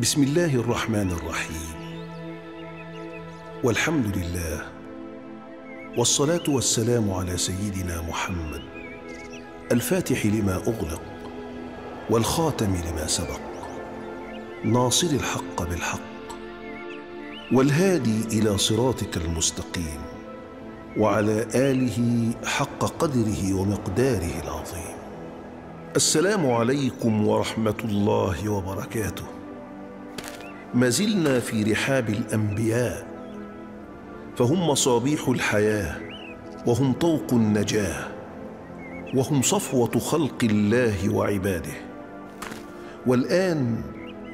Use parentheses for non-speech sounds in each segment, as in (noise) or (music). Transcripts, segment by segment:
بسم الله الرحمن الرحيم. والحمد لله والصلاة والسلام على سيدنا محمد الفاتح لما أغلق والخاتم لما سبق ناصر الحق بالحق والهادي إلى صراطك المستقيم وعلى آله حق قدره ومقداره العظيم. السلام عليكم ورحمة الله وبركاته. ما زلنا في رحاب الأنبياء فهم مصابيح الحياة وهم طوق النجاة وهم صفوة خلق الله وعباده. والآن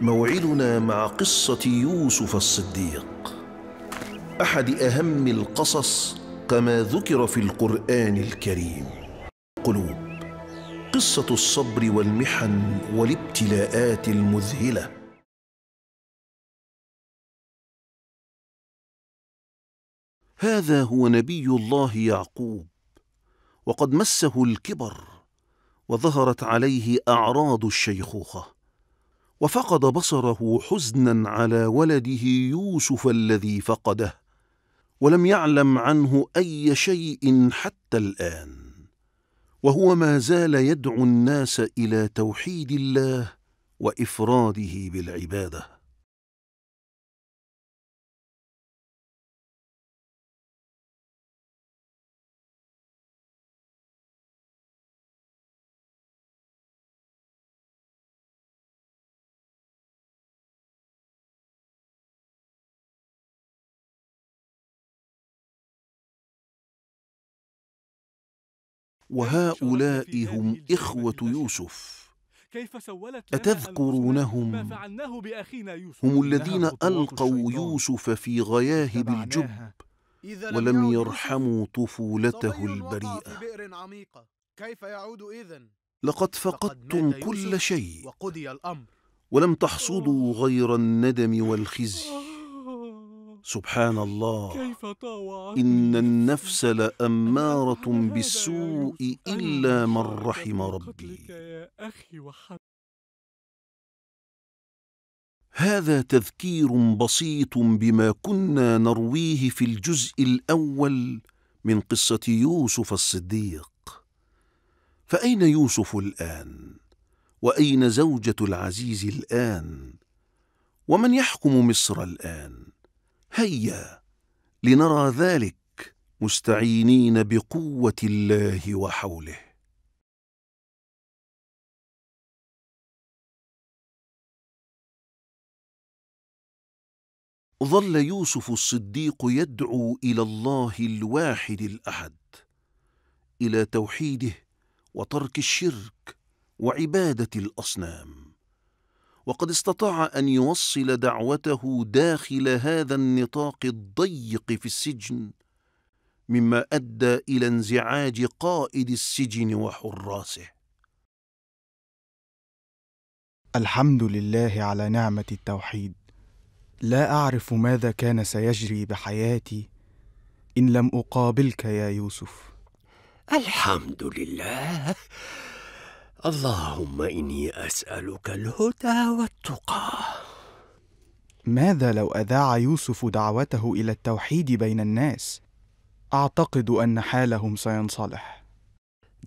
موعدنا مع قصة يوسف الصديق. أحد أهم القصص كما ذكر في القرآن الكريم. قلوب قصة الصبر والمحن والابتلاءات المذهلة. هذا هو نبي الله يعقوب وقد مسه الكبر وظهرت عليه أعراض الشيخوخة وفقد بصره حزنا على ولده يوسف الذي فقده ولم يعلم عنه أي شيء حتى الآن وهو ما زال يدعو الناس إلى توحيد الله وإفراده بالعبادة. وهؤلاء هم إخوة يوسف. كيف سولت أتذكرونهم؟ هم الذين ألقوا. يوسف في غياهب الجب ولم يرحموا طفولته البريئة. كيف يعود إذن؟ لقد فقد فقدتم كل شيء. ولم تحصدوا غير الندم والخزي. سبحان الله. كيف طاوعتني إن النفس لأمارة بالسوء. إلا من رحم ربي. يا أخي وحد هذا تذكير بسيط بما كنا نرويه في الجزء الأول من قصة يوسف الصديق. فأين يوسف الآن؟ وأين زوجة العزيز الآن؟ ومن يحكم مصر الآن؟ هيا لنرى ذلك مستعينين بقوة الله وحوله. ظل يوسف الصديق يدعو إلى الله الواحد الأحد إلى توحيده وترك الشرك وعبادة الأصنام. وقد استطاع أن يوصل دعوته داخل هذا النطاق الضيق في السجن مما أدى إلى انزعاج قائد السجن وحراسه. الحمد لله على نعمة التوحيد. لا أعرف ماذا كان سيجري بحياتي إن لم أقابلك يا يوسف. الحمد لله. اللهم إني أسألك الهدى والتقى. ماذا لو أذاع يوسف دعوته إلى التوحيد بين الناس؟ أعتقد أن حالهم سينصلح.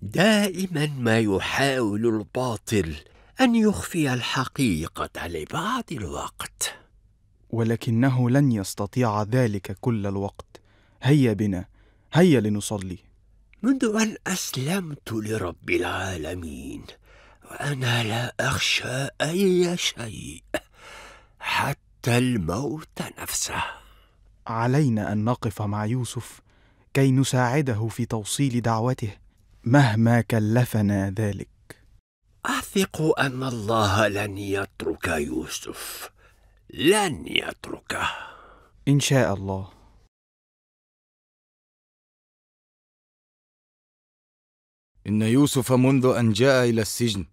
دائما ما يحاول الباطل أن يخفي الحقيقة لبعض الوقت. ولكنه لن يستطيع ذلك كل الوقت. هيا بنا هيا لنصلي. منذ أن أسلمت لرب العالمين وأنا لا أخشى اي شيء حتى الموت نفسه. علينا أن نقف مع يوسف كي نساعده في توصيل دعوته مهما كلفنا ذلك. أثق أن الله لن يترك يوسف لن يتركه. إن شاء الله. إن يوسف منذ أن جاء إلى السجن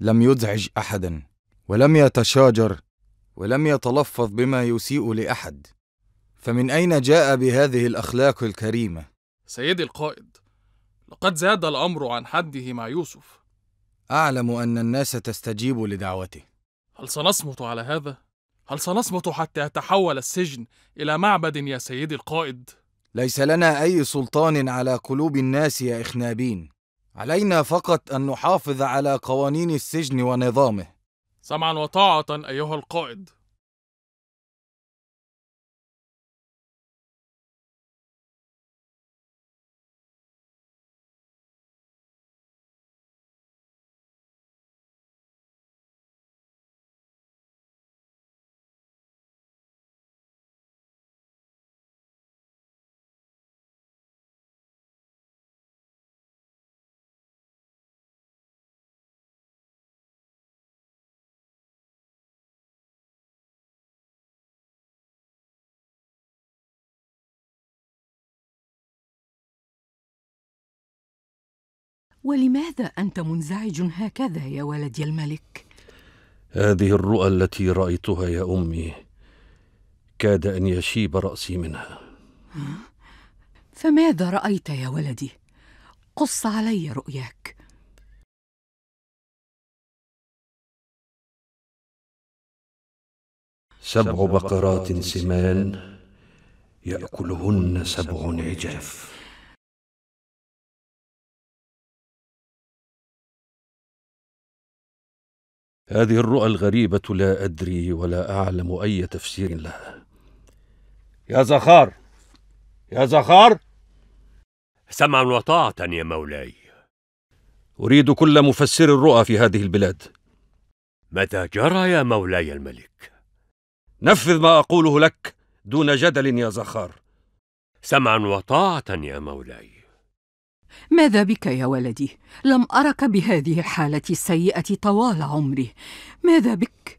لم يزعج أحدا ولم يتشاجر ولم يتلفظ بما يسيء لأحد فمن أين جاء بهذه الأخلاق الكريمة؟ سيدي القائد لقد زاد الأمر عن حده مع يوسف أعلم أن الناس تستجيب لدعوته هل سنصمت على هذا؟ هل سنصمت حتى يتحول السجن إلى معبد يا سيدي القائد؟ ليس لنا أي سلطان على قلوب الناس يا إخنابين علينا فقط أن نحافظ على قوانين السجن ونظامه. سمعا وطاعة أيها القائد. ولماذا أنت منزعج هكذا يا ولدي الملك؟ هذه الرؤى التي رأيتها يا أمي كاد أن يشيب رأسي منها. فماذا رأيت يا ولدي؟ قص علي رؤياك. سبع بقرات سمان يأكلهن سبع عجاف هذه الرؤى الغريبة لا أدري ولا أعلم أي تفسير لها. يا زخار! يا زخار! سمعا وطاعة يا مولاي. أريد كل مفسر الرؤى في هذه البلاد. ماذا جرى يا مولاي الملك؟ نفذ ما أقوله لك دون جدل يا زخار. سمعا وطاعة يا مولاي. ماذا بك يا ولدي؟ لم أرك بهذه الحالة السيئة طوال عمري. ماذا بك؟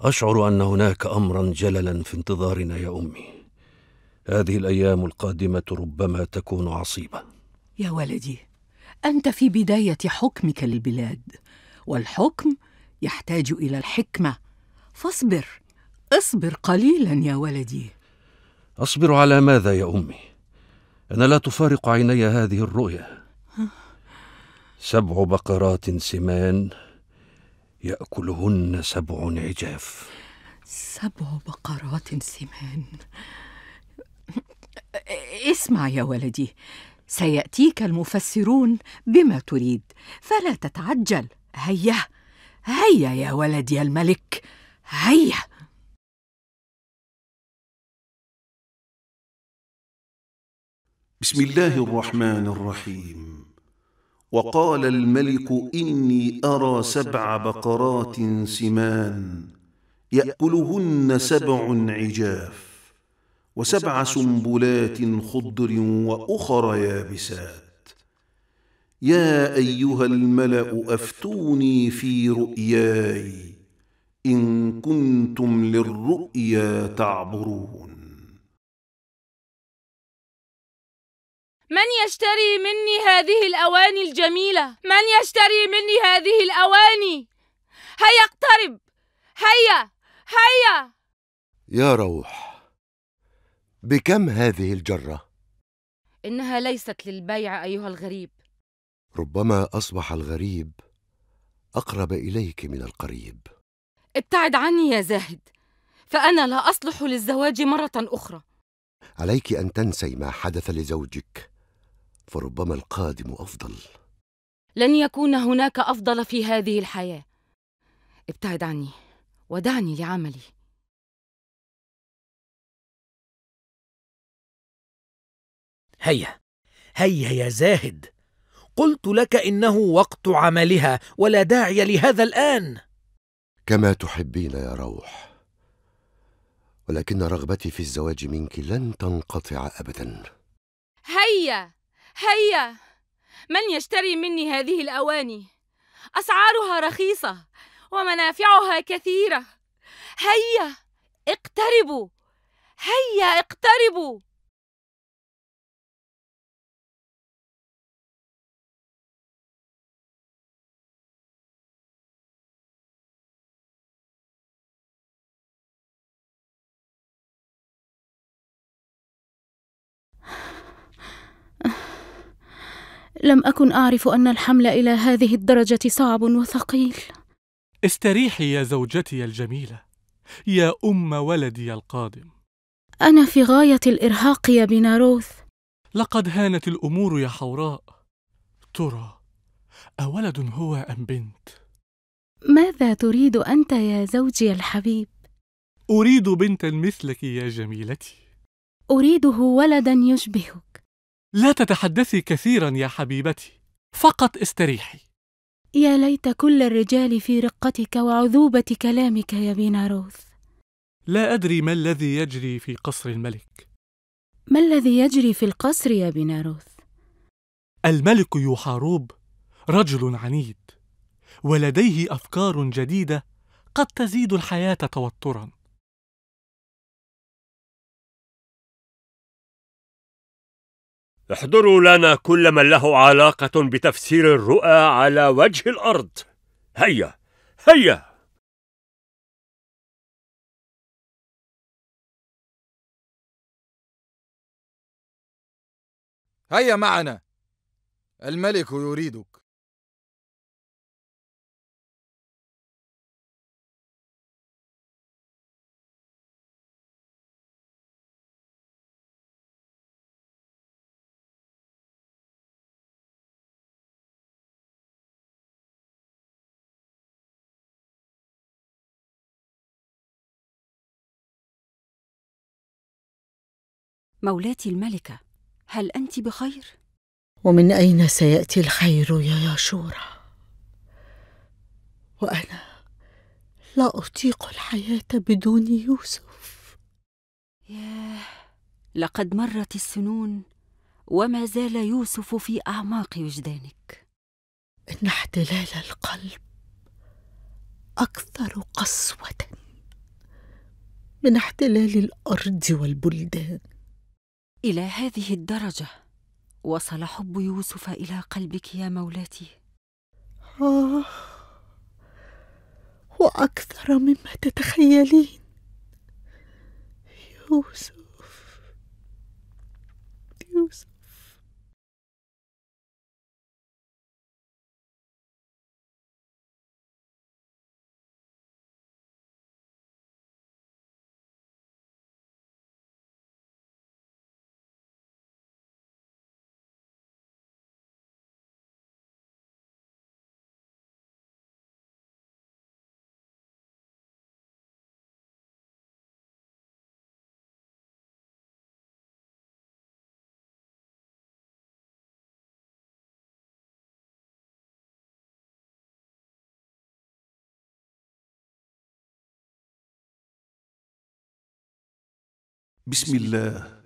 أشعر أن هناك أمرا جللا في انتظارنا يا أمي. هذه الأيام القادمة ربما تكون عصيبة. يا ولدي أنت في بداية حكمك للبلاد والحكم يحتاج إلى الحكمة. فاصبر اصبر قليلا يا ولدي. أصبر على ماذا يا أمي؟ أنا لا تفارق عيني هذه الرؤيا سبع بقرات سمان يأكلهن سبع عجاف. سبع بقرات سمان. اسمع يا ولدي سيأتيك المفسرون بما تريد. فلا تتعجل. هيا هيا يا ولدي الملك هيا. بسم الله الرحمن الرحيم. وقال الملك إني أرى سبع بقرات سمان يأكلهن سبع عجاف وسبع سنبلات خضر وأخر يابسات. يا أيها الملأ أفتوني في رؤياي إن كنتم للرؤيا تعبرون. من يشتري مني هذه الأواني الجميلة؟ من يشتري مني هذه الأواني؟ هيا اقترب! هيا! هيا! يا روح بكم هذه الجرة؟ إنها ليست للبيع أيها الغريب. ربما أصبح الغريب أقرب إليك من القريب. ابتعد عني يا زاهد فأنا لا أصلح للزواج مرة أخرى. عليك أن تنسي ما حدث لزوجك. فربما القادم أفضل. لن يكون هناك أفضل في هذه الحياة. ابتعد عني ودعني لعملي. هيا هيا يا زاهد. قلت لك إنه وقت عملها ولا داعي لهذا الآن. كما تحبين يا روح. ولكن رغبتي في الزواج منك لن تنقطع أبدا. هيا! هيا! من يشتري مني هذه الأواني؟ أسعارها رخيصة ومنافعها كثيرة. هيا! اقتربوا! هيا اقتربوا! لم أكن أعرف أن الحمل إلى هذه الدرجة صعب وثقيل. استريحي يا زوجتي الجميلة يا أم ولدي القادم. أنا في غاية الإرهاق يا بناروث لقد هانت الأمور يا حوراء. ترى أولد هو أم بنت؟ ماذا تريد أنت يا زوجي الحبيب؟ أريد بنتا مثلك يا جميلتي. أريده ولدا يشبهك. لا تتحدثي كثيرا يا حبيبتي. فقط استريحي. يا ليت كل الرجال في رقتك وعذوبة كلامك يا بيناروث لا أدري ما الذي يجري في قصر الملك. ما الذي يجري في القصر يا بيناروث؟ الملك يوحاروب رجل عنيد ولديه أفكار جديدة قد تزيد الحياة توترا. احضروا لنا كل من له علاقة بتفسير الرؤى على وجه الأرض. هيا هيا. هيا معنا. الملك يريدك. مولاتي الملكة هل أنت بخير؟ ومن أين سيأتي الخير يا ياشورا؟ وأنا لا أطيق الحياة بدون يوسف ياه لقد مرت السنون وما زال يوسف في أعماق وجدانك إن احتلال القلب أكثر قسوة من احتلال الأرض والبلدان إلى هذه الدرجة. وصل حب يوسف إلى قلبك يا مولاتي. آه وأكثر مما تتخيلين. يوسف يوسف. بسم الله.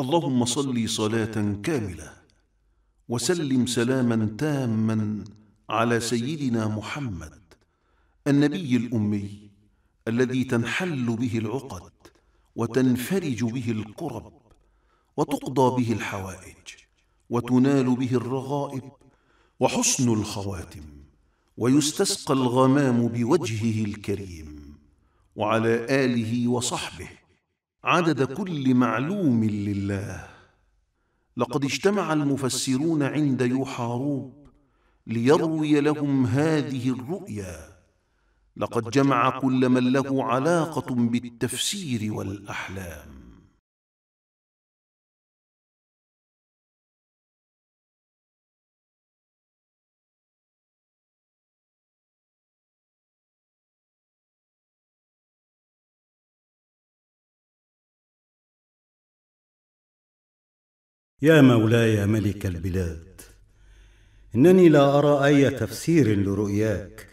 اللهم صل صلاة كاملة. وسلم سلاما تاما على سيدنا محمد النبي الأمي الذي تنحل به العقد وتنفرج به الكرب وتقضى به الحوائج وتنال به الرغائب وحسن الخواتم ويستسقى الغمام بوجهه الكريم. وعلى آله وصحبه عدد كل معلوم لله. لقد اجتمع المفسرون عند يوحاروب ليروي لهم هذه الرؤيا. لقد جمع كل من له علاقة بالتفسير والأحلام. يا مولاي ملك البلاد إنني لا أرى أي تفسير لرؤياك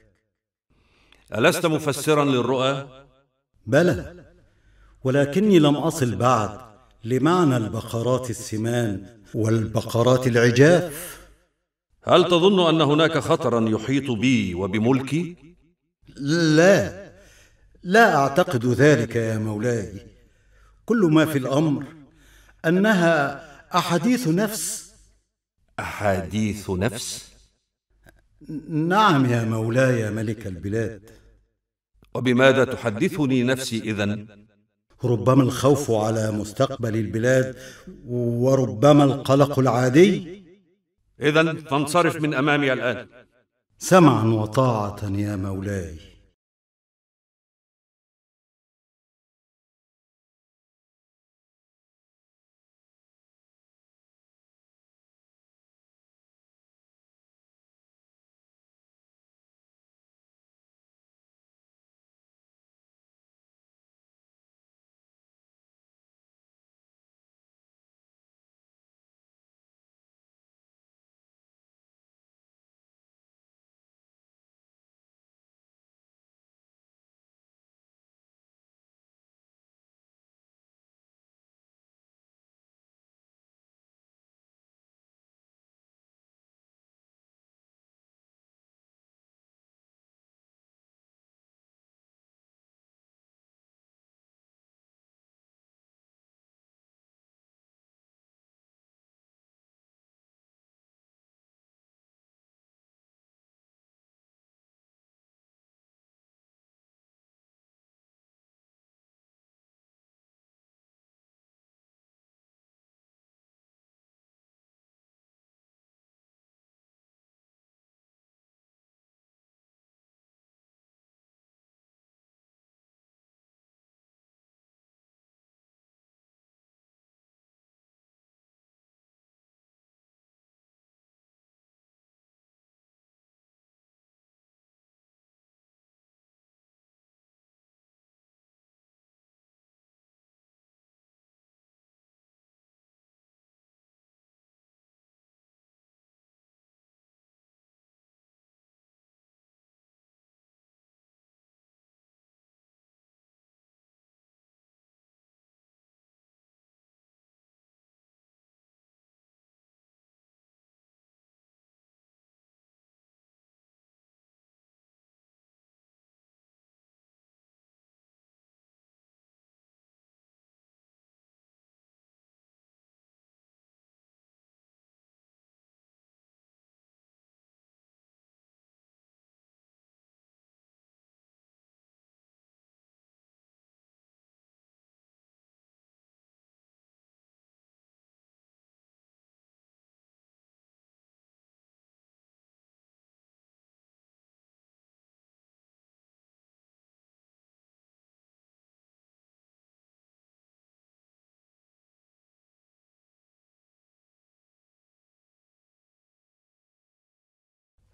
ألست مفسرا للرؤى؟ بلى ولكني لم أصل بعد لمعنى البقرات السمان والبقرات العجاف هل تظن أن هناك خطرا يحيط بي وبملكي؟ لا لا أعتقد ذلك يا مولاي كل ما في الأمر أنها أحاديث نفس؟ أحاديث نفس؟ نعم يا مولاي ملك البلاد. وبماذا تحدثني نفسي إذن؟ ربما الخوف على مستقبل البلاد وربما القلق العادي. إذن فانصرف من أمامي الآن. سمعا وطاعة يا مولاي.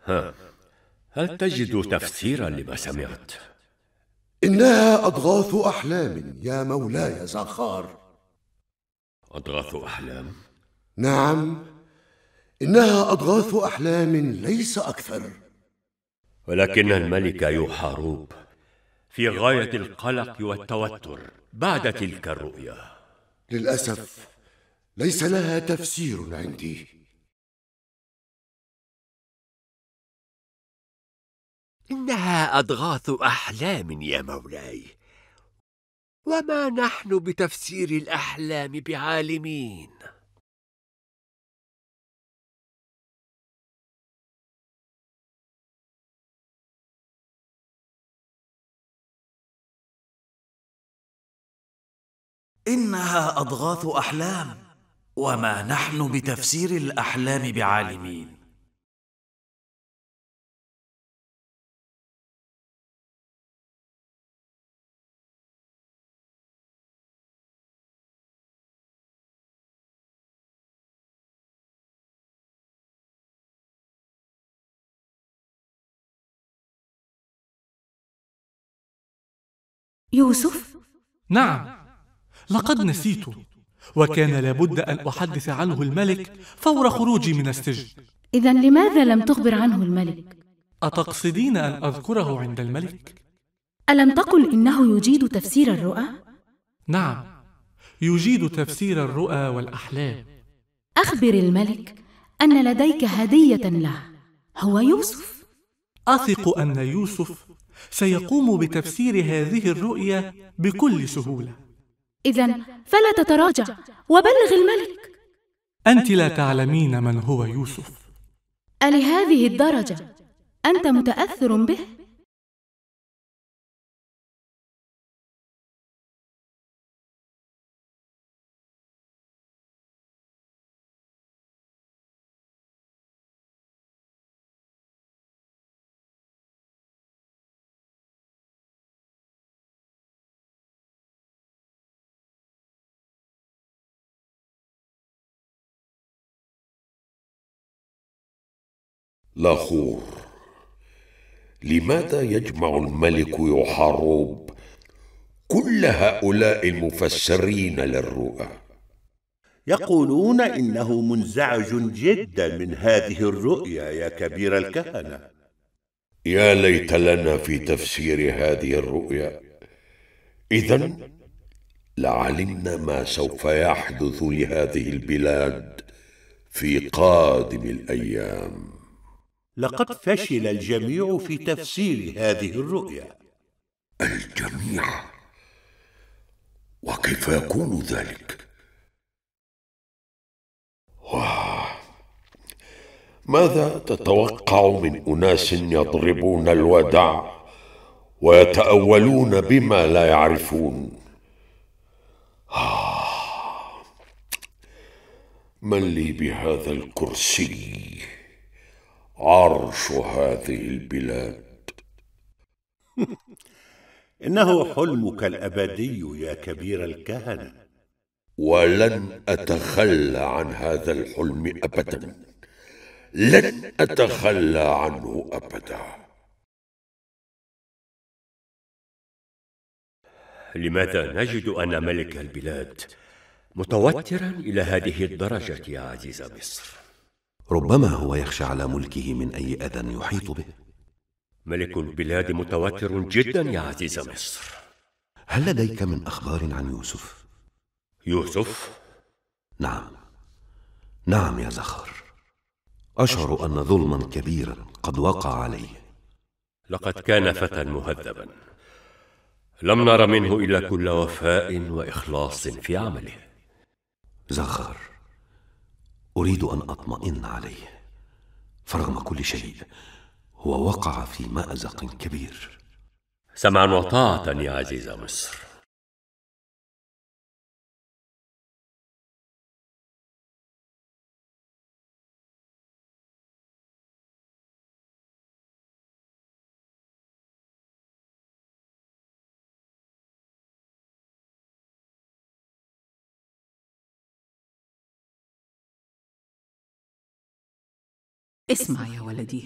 ها. هل تجد تفسيرا لما سمعت؟ إنها أضغاث أحلام يا مولاي زخار. أضغاث أحلام؟ نعم. إنها أضغاث أحلام ليس أكثر. ولكن الملك يوحاروب في غاية القلق والتوتر بعد تلك الرؤيا. للأسف ليس لها تفسير عندي. إنها أضغاث أحلام يا مولاي. وما نحن بتفسير الأحلام بعالمين. إنها أضغاث أحلام وما نحن بتفسير الأحلام بعالمين. يوسف؟ نعم. لقد نسيت. وكان لابد أن أحدث عنه الملك فور خروجي من السجن. إذا لماذا لم تخبر عنه الملك؟ أتقصدين أن أذكره عند الملك؟ ألم تقل إنه يجيد تفسير الرؤى؟ نعم. يجيد تفسير الرؤى والأحلام. أخبر الملك أن لديك هدية له. هو يوسف؟ أثق أن يوسف سيقوم بتفسير هذه الرؤيا بكل سهولة. إذا فلا تتراجع وبلغ الملك. أنت لا تعلمين من هو يوسف. ألهذه الدرجة؟ أنت متأثر به؟ لاخور لماذا يجمع الملك يحارب كل هؤلاء المفسرين للرؤى؟ يقولون إنه منزعج جدا من هذه الرؤيا يا كبير الكهنة. يا ليت لنا في تفسير هذه الرؤيا. إذا لعلمنا ما سوف يحدث لهذه البلاد في قادم الأيام. لقد فشل الجميع في تفسير هذه الرؤيا. الجميع. وكيف يكون ذلك. ماذا تتوقع من أناس يضربون الودع ويتأولون بما لا يعرفون؟ آه. من لي بهذا الكرسي؟ عرش هذه البلاد. (laughs) إنه حلمك الأبدي يا كبير الكهنة ولن أتخلى عن هذا الحلم أبدا. لن أتخلى عنه أبدا. لماذا نجد أن ملك البلاد متوترا إلى هذه الدرجة يا عزيز مصر؟ ربما هو يخشى على ملكه من أي أذى يحيط به. ملك البلاد متوتر جدا يا عزيز مصر. هل لديك من أخبار عن يوسف؟ يوسف؟ نعم. نعم يا زخر. أشعر أن ظلما كبيرا قد وقع عليه. لقد كان فتى مهذبا. لم نر منه إلا كل وفاء وإخلاص في عمله. زخر. أريد أن أطمئن عليه. فرغم كل شيء هو وقع في مأزق كبير. سمعا وطاعة يا عزيز مصر. اسمع يا ولدي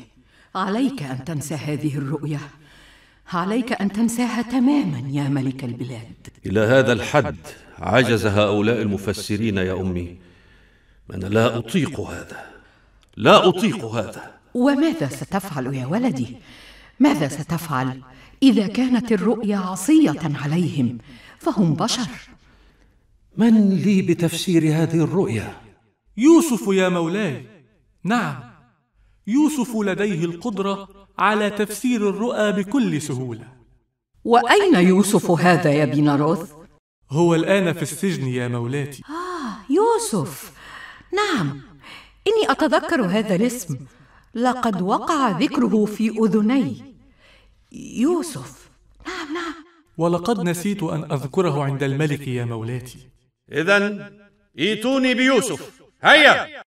عليك أن تنسى هذه الرؤية. عليك أن تنساها تماما يا ملك البلاد. إلى هذا الحد عجز هؤلاء المفسرين يا أمي. أنا لا أطيق هذا. لا أطيق هذا. وماذا ستفعل يا ولدي؟ ماذا ستفعل؟ إذا كانت الرؤيا عصية عليهم فهم بشر. من لي بتفسير هذه الرؤيا؟ يوسف يا مولاي. نعم. يوسف لديه القدرة على تفسير الرؤى بكل سهولة. وأين يوسف هذا يا بيناروث هو الآن في السجن يا مولاتي. آه يوسف. نعم. إني أتذكر هذا الاسم. لقد وقع ذكره في أذني. يوسف. نعم نعم. ولقد نسيت أن أذكره عند الملك يا مولاتي. اذا إيتوني بيوسف. هيا!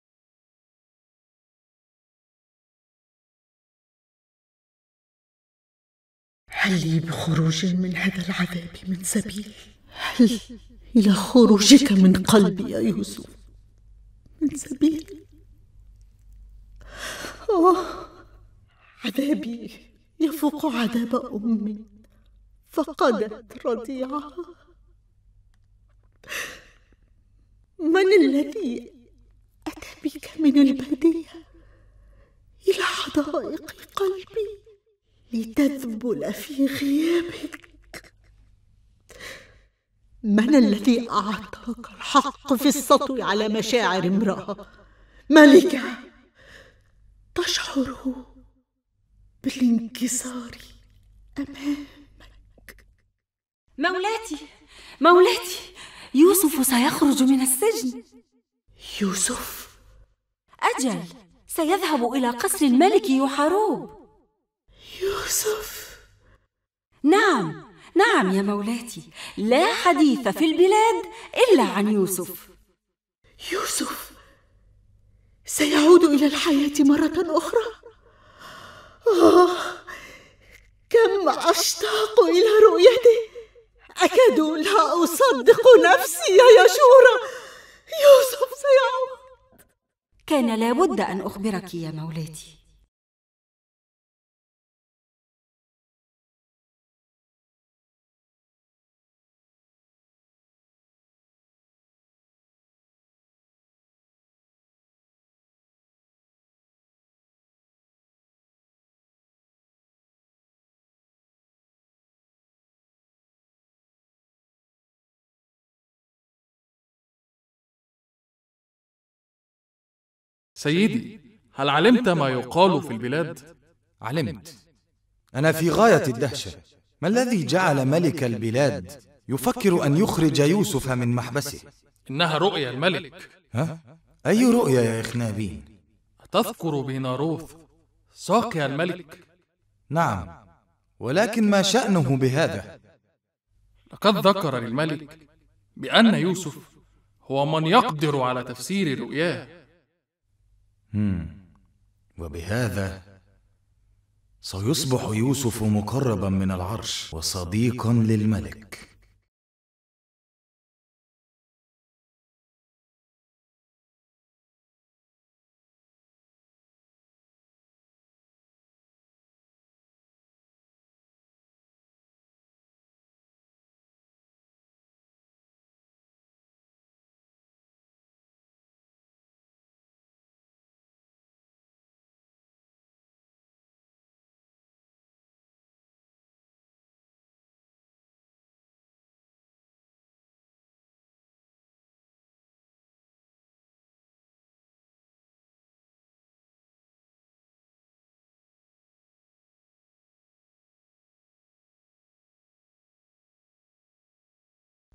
هل لي بخروج من هذا العذاب من سبيل؟ هل إلى خروجك من قلبي يا يوسف؟ من سبيل. أوه عذابي يفوق عذاب أمي. فقدت رضيعها من الذي أتى بك من البادية إلى حدائق قلبي؟ لتذبل في غيابك من الذي أعطاك الحق في السطو على مشاعر امرأة؟ ملكة تشعر بالانكسار أمامك. مولاتي مولاتي يوسف سيخرج من السجن. يوسف. أجل سيذهب إلى قصر الملك يحاروب يوسف. نعم نعم يا مولاتي. لا حديث في البلاد إلا عن يوسف. يوسف سيعود إلى الحياة مرة أخرى. آه كم أشتاق إلى رؤيته. أكاد لا أصدق نفسي يا شورى يوسف سيعود. كان لابد أن أخبرك يا مولاتي. سيدي هل علمت ما يقال في البلاد؟ علمت. أنا في غاية الدهشة. ما الذي جعل ملك البلاد يفكر أن يخرج يوسف من محبسه؟ إنها رؤيا الملك. ها؟ أي رؤيا يا إخنابين؟ تذكر بناروث ساقي الملك. نعم ولكن ما شأنه بهذا؟ لقد ذكر للملك بأن يوسف هو من يقدر على تفسير رؤياه. وبهذا سيصبح يوسف مقربا من العرش وصديقا للملك.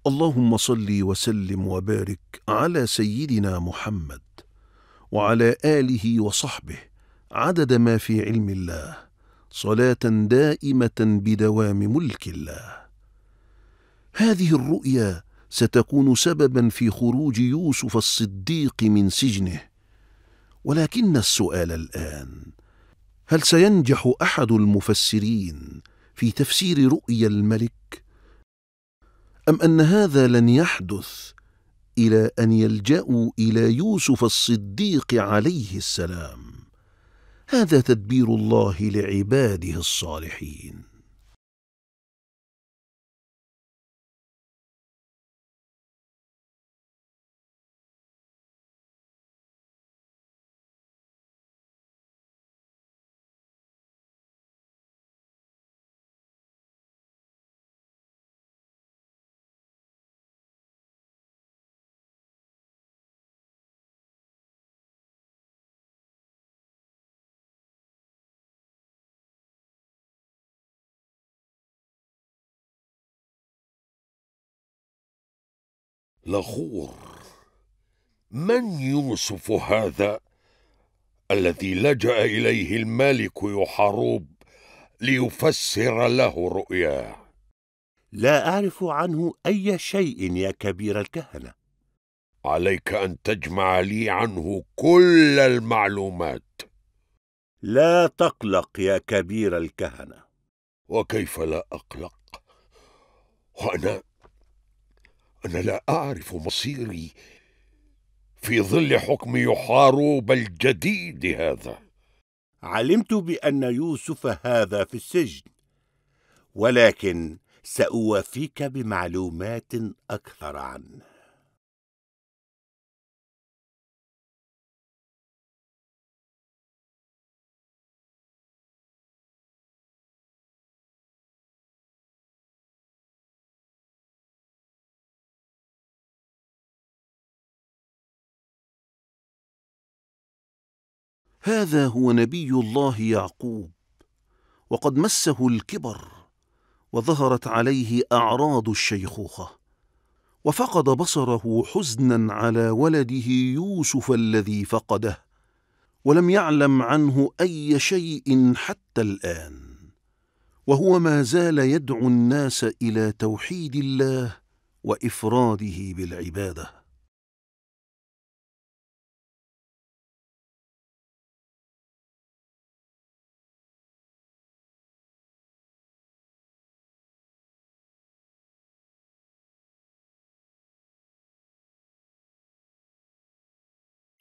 اللهم صل وسلم وبارك على سيدنا محمد وعلى آله وصحبه عدد ما في علم الله صلاة دائمة بدوام ملك الله. هذه الرؤيا ستكون سببا في خروج يوسف الصديق من سجنه. ولكن السؤال الآن هل سينجح أحد المفسرين في تفسير رؤيا الملك؟ أم أن هذا لن يحدث إلى أن يلجأوا إلى يوسف الصديق عليه السلام؟ هذا تدبير الله لعباده الصالحين. لخور من يوسف هذا الذي لجأ إليه الملك يحارب ليفسر له رؤياه لا أعرف عنه أي شيء يا كبير الكهنة. عليك أن تجمع لي عنه كل المعلومات. لا تقلق يا كبير الكهنة. وكيف لا أقلق؟ وأنا أنا لا أعرف مصيري. في ظل حكم يحاروب الجديد هذا. علمت بأن يوسف هذا في السجن ولكن سأوافيك بمعلومات أكثر عنه. هذا هو نبي الله يعقوب. وقد مسه الكبر وظهرت عليه أعراض الشيخوخة وفقد بصره حزنا على ولده يوسف الذي فقده ولم يعلم عنه أي شيء حتى الآن. وهو ما زال يدعو الناس إلى توحيد الله وإفراده بالعبادة.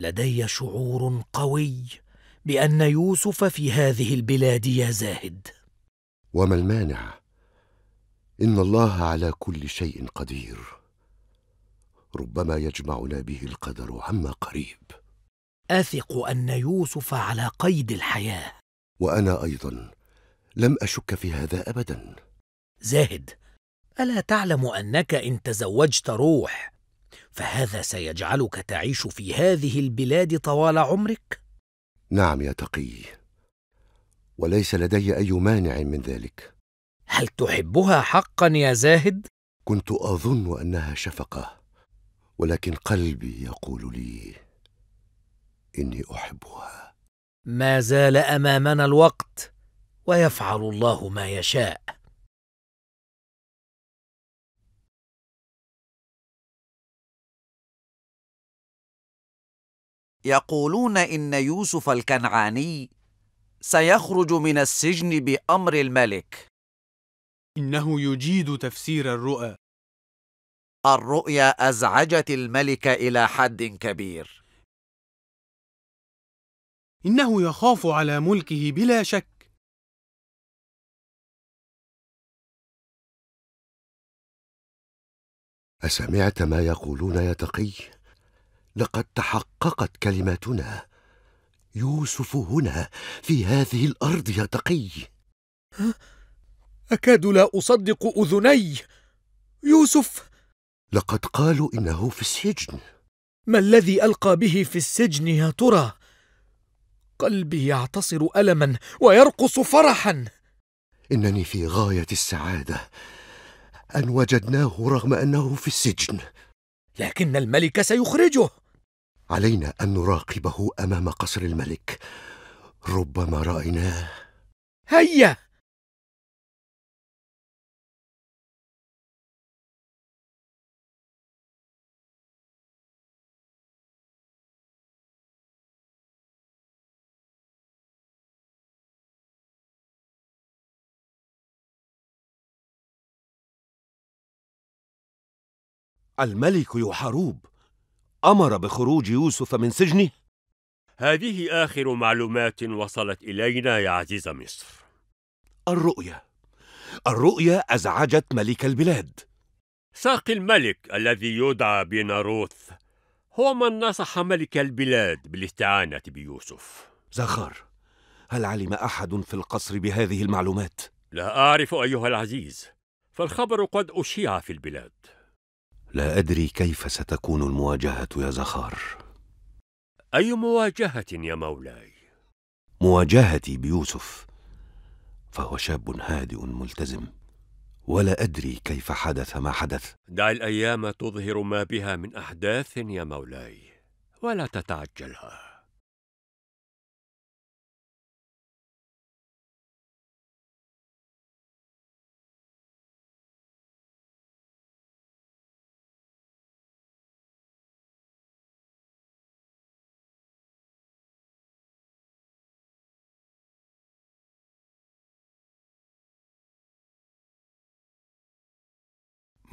لدي شعور قوي بأن يوسف في هذه البلاد يا زاهد. وما المانع؟ إن الله على كل شيء قدير. ربما يجمعنا به القدر عما قريب. أثق أن يوسف على قيد الحياة. وأنا أيضا لم أشك في هذا ابدا. زاهد ألا تعلم أنك إن تزوجت روح فهذا سيجعلك تعيش في هذه البلاد طوال عمرك؟ نعم يا تقي وليس لدي أي مانع من ذلك. هل تحبها حقا يا زاهد؟ كنت أظن أنها شفقة ولكن قلبي يقول لي إني أحبها. ما زال أمامنا الوقت ويفعل الله ما يشاء. يقولون إن يوسف الكنعاني سيخرج من السجن بأمر الملك. إنه يجيد تفسير الرؤى. الرؤيا أزعجت الملك إلى حد كبير. إنه يخاف على ملكه بلا شك. أسمعت ما يقولون يا تقي؟ لقد تحققت كلماتنا. يوسف هنا في هذه الأرض يا تقي. أكاد لا أصدق أذني. يوسف! لقد قالوا إنه في السجن. ما الذي ألقى به في السجن يا ترى؟ قلبي يعتصر ألما ويرقص فرحا. إنني في غاية السعادة. أن وجدناه رغم أنه في السجن. لكن الملك سيخرجه. علينا أن نراقبه أمام قصر الملك. ربما رأيناه. هيا! الملك يحاروب أمر بخروج يوسف من سجنه؟ هذه آخر معلومات وصلت إلينا يا عزيز مصر. الرؤيا الرؤيا أزعجت ملك البلاد. ساقي الملك الذي يدعى بناروث هو من نصح ملك البلاد بالاستعانة بيوسف. زخار هل علم أحد في القصر بهذه المعلومات؟ لا أعرف أيها العزيز فالخبر قد أشيع في البلاد. لا أدري كيف ستكون المواجهة يا زخار. أي مواجهة يا مولاي؟ مواجهتي بيوسف فهو شاب هادئ ملتزم ولا أدري كيف حدث ما حدث. دع الأيام تظهر ما بها من أحداث يا مولاي ولا تتعجلها.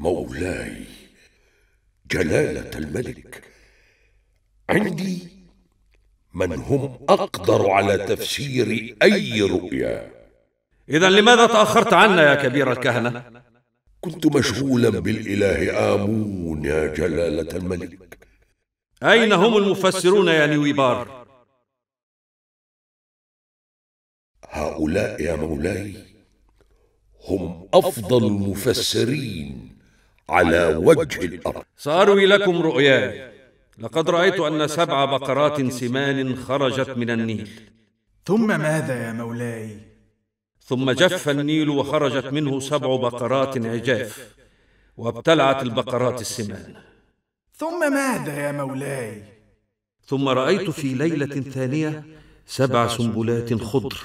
مولاي جلالة الملك. عندي من هم أقدر على تفسير أي رؤيا. إذا لماذا تأخرت عنا يا كبير الكهنة؟ كنت مشغولا بالإله. آمون يا جلالة الملك. أين هم المفسرون يا نيويبار؟ هؤلاء يا مولاي هم أفضل المفسرين. على وجه الأرض. سأروي لكم رؤياي. لقد رأيت أن سبع بقرات سمان خرجت من النيل. ثم ماذا يا مولاي؟ ثم جف النيل وخرجت منه سبع بقرات عجاف وابتلعت البقرات السمان. ثم ماذا يا مولاي؟ ثم رأيت في ليلة ثانية سبع سنبلات خضر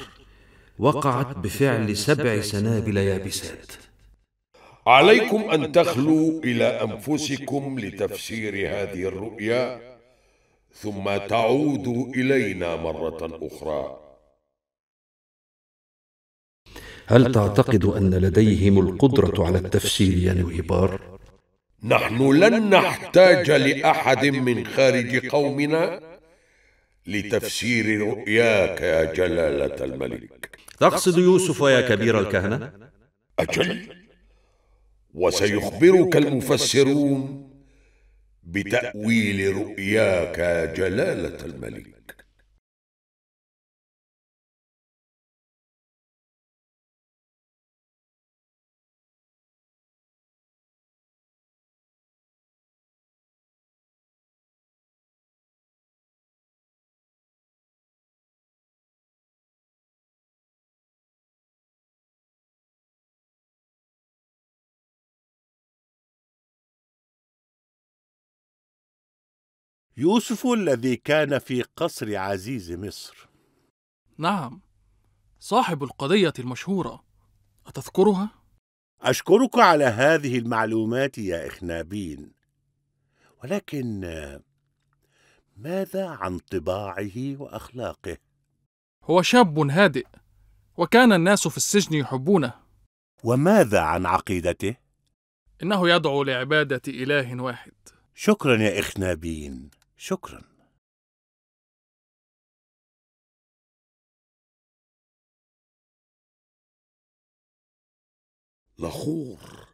وقعت بفعل سبع سنابل يابسات. عليكم أن تخلوا إلى أنفسكم لتفسير هذه الرؤيا. ثم تعودوا إلينا مرة أخرى. هل تعتقد أن لديهم القدرة على التفسير يا نويبار؟ نحن لن نحتاج لأحد من خارج قومنا لتفسير رؤياك يا جلالة الملك. تقصد يوسف يا كبير الكهنة؟ أجل. وسيخبرك المفسرون بتأويل رؤياك يا جلالة الملك. يوسف الذي كان في قصر عزيز مصر نعم صاحب القضية المشهورة أتذكرها؟ أشكرك على هذه المعلومات يا إخنابين ولكن ماذا عن طباعه وأخلاقه؟ هو شاب هادئ وكان الناس في السجن يحبونه وماذا عن عقيدته؟ إنه يدعو لعبادة إله واحد شكرا يا إخنابين شكرا لخور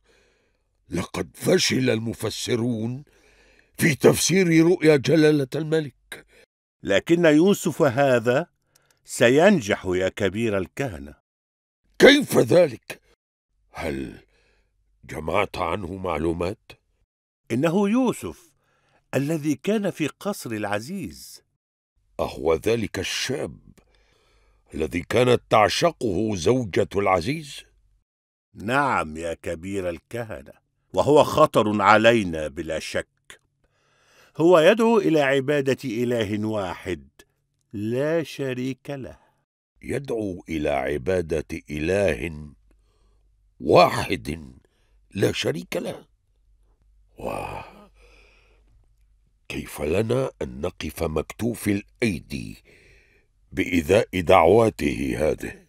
لقد فشل المفسرون في تفسير رؤيا جلالة الملك لكن يوسف هذا سينجح يا كبير الكهنة كيف ذلك؟ هل جمعت عنه معلومات؟ إنه يوسف الذي كان في قصر العزيز. أهو ذلك الشاب الذي كانت تعشقه زوجة العزيز؟ نعم يا كبير الكهنة وهو خطر علينا بلا شك. هو يدعو إلى عبادة إله واحد لا شريك له. يدعو إلى عبادة إله واحد لا شريك له. واه. كيف لنا أن نقف مكتوف الأيدي بإذاء دعواته هذه؟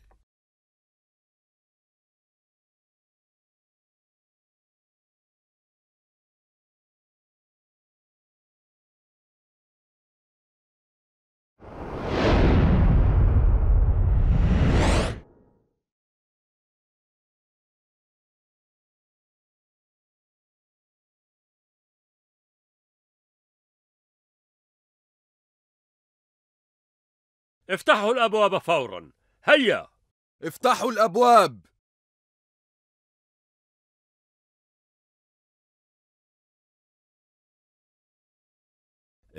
افتحوا الأبواب فورا. هيا! افتحوا الأبواب!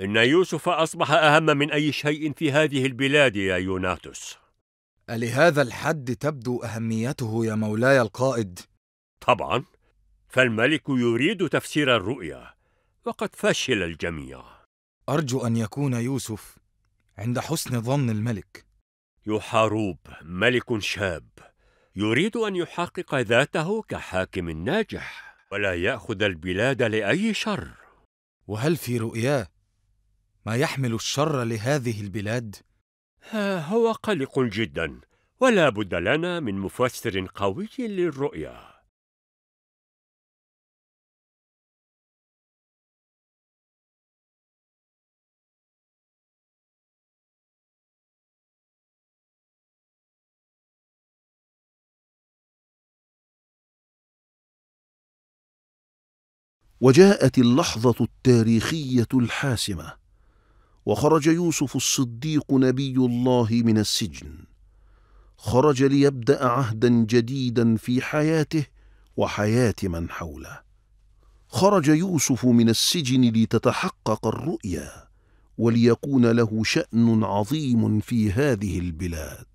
إن يوسف أصبح أهم من أي شيء في هذه البلاد يا يوناتوس. ألهذا الحد تبدو أهميته يا مولاي القائد؟ طبعا. فالملك يريد تفسير الرؤيا وقد فشل الجميع. أرجو أن يكون يوسف. عند حسن ظن الملك. يحاروب ملك شاب. يريد أن يحقق ذاته كحاكم ناجح. ولا يأخذ البلاد لأي شر. وهل في رؤياه ما يحمل الشر لهذه البلاد؟ هو قلق جدا. ولا بد لنا من مفسر قوي للرؤيا. وجاءت اللحظة التاريخية الحاسمة وخرج يوسف الصديق نبي الله من السجن. خرج ليبدأ عهدا جديدا في حياته وحياة من حوله. خرج يوسف من السجن لتتحقق الرؤيا وليكون له شأن عظيم في هذه البلاد.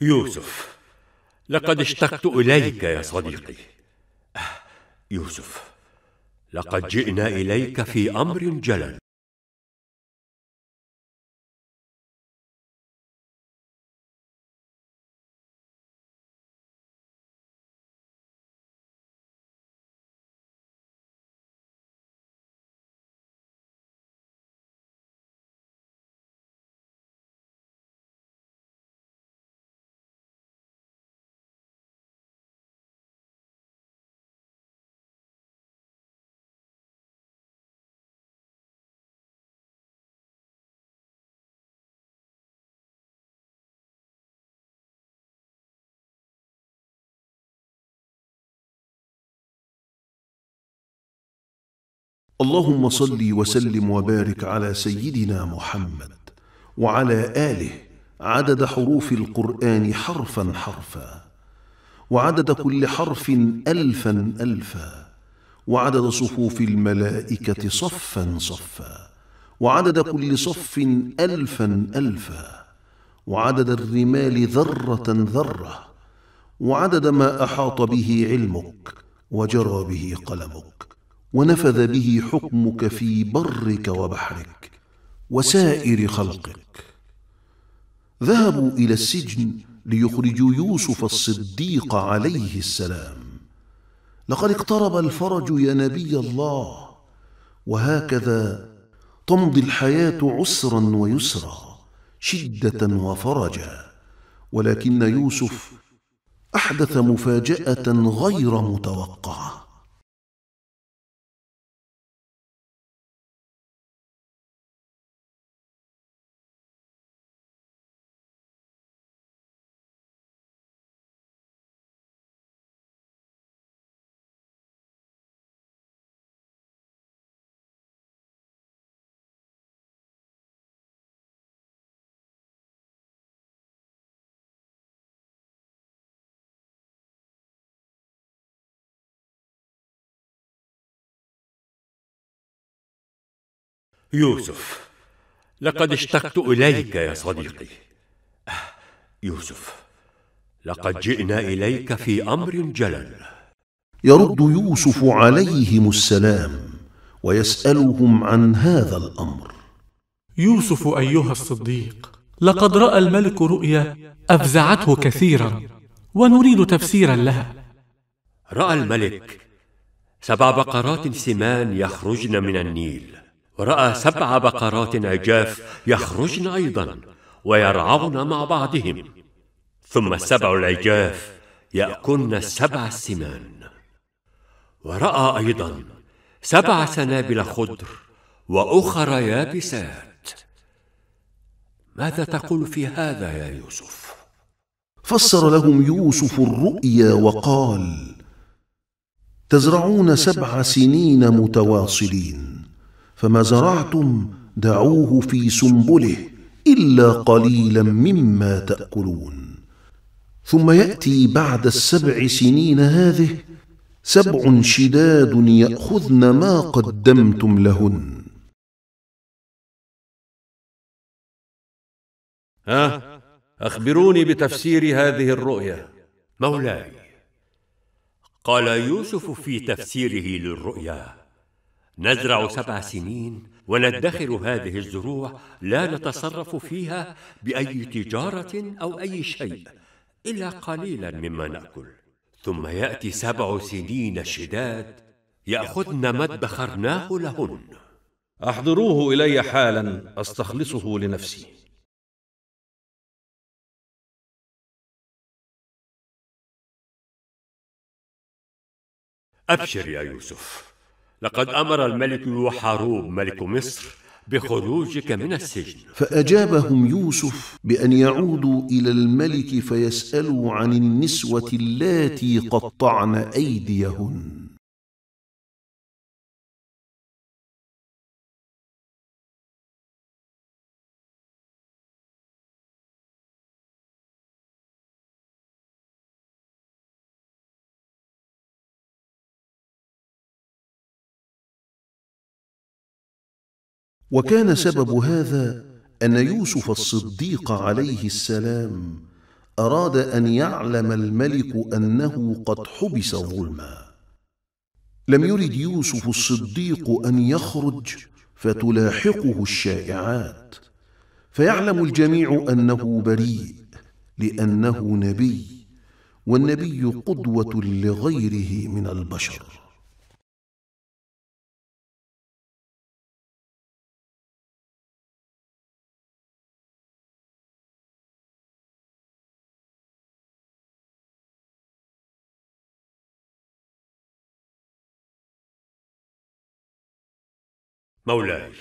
يوسف لقد اشتقت إليك يا صديقي. يوسف لقد جئنا إليك في أمر جلل. اللهم صل وسلم وبارك على سيدنا محمد وعلى آله عدد حروف القرآن حرفا حرفا وعدد كل حرف الفا الفا وعدد صفوف الملائكة صفا صفا وعدد كل صف الفا الفا وعدد الرمال ذرة ذرة وعدد ما أحاط به علمك وجرى به قلمك. ونفذ به حكمك في برك وبحرك وسائر خلقك. ذهبوا إلى السجن ليخرجوا يوسف الصديق عليه السلام. لقد اقترب الفرج يا نبي الله وهكذا تمضي الحياة عسرا ويسرا شدة وفرجا. ولكن يوسف أحدث مفاجأة غير متوقعة. يوسف لقد اشتقت إليك يا صديقي. يوسف لقد جئنا إليك في أمر جلل. يرد يوسف عليهم السلام ويسألهم عن هذا الأمر. يوسف أيها الصديق لقد رأى الملك رؤيا أفزعته كثيرا ونريد تفسيرا لها. رأى الملك سبع بقرات سمان يخرجن من النيل. ورأى سبع بقرات عجاف يخرجن أيضا ويرعون مع بعضهم. ثم السبع العجاف يأكلن السبع السمان ورأى أيضا سبع سنابل خضر وأخر يابسات. ماذا تقول في هذا يا يوسف؟ فسر لهم يوسف الرؤيا وقال تزرعون سبع سنين متواصلين. فما زرعتم دعوه في سنبله إلا قليلا مما تأكلون. ثم يأتي بعد السبع سنين هذه سبع شداد يأخذن ما قدمتم لهن. ها أخبروني بتفسير هذه الرؤيا. مولاي قال يوسف في تفسيره للرؤيا نزرع سبع سنين وندخر هذه الزروع لا نتصرف فيها بأي تجارة أو أي شيء إلا قليلا مما نأكل. ثم يأتي سبع سنين شداد يأخذن ما ادخرناه لهن. أحضروه إلي حالا أستخلصه لنفسي. أبشر يا يوسف. لقد أمر الملك يوحاروب ملك مصر بخروجك من السجن. فأجابهم يوسف بأن يعودوا إلى الملك فيسألوا عن النسوة اللاتي قطعن أيديهن. وكان سبب هذا أن يوسف الصديق عليه السلام أراد أن يعلم الملك أنه قد حبس ظلما. لم يرد يوسف الصديق أن يخرج فتلاحقه الشائعات. فيعلم الجميع أنه بريء لأنه نبي والنبي قدوة لغيره من البشر. مولاي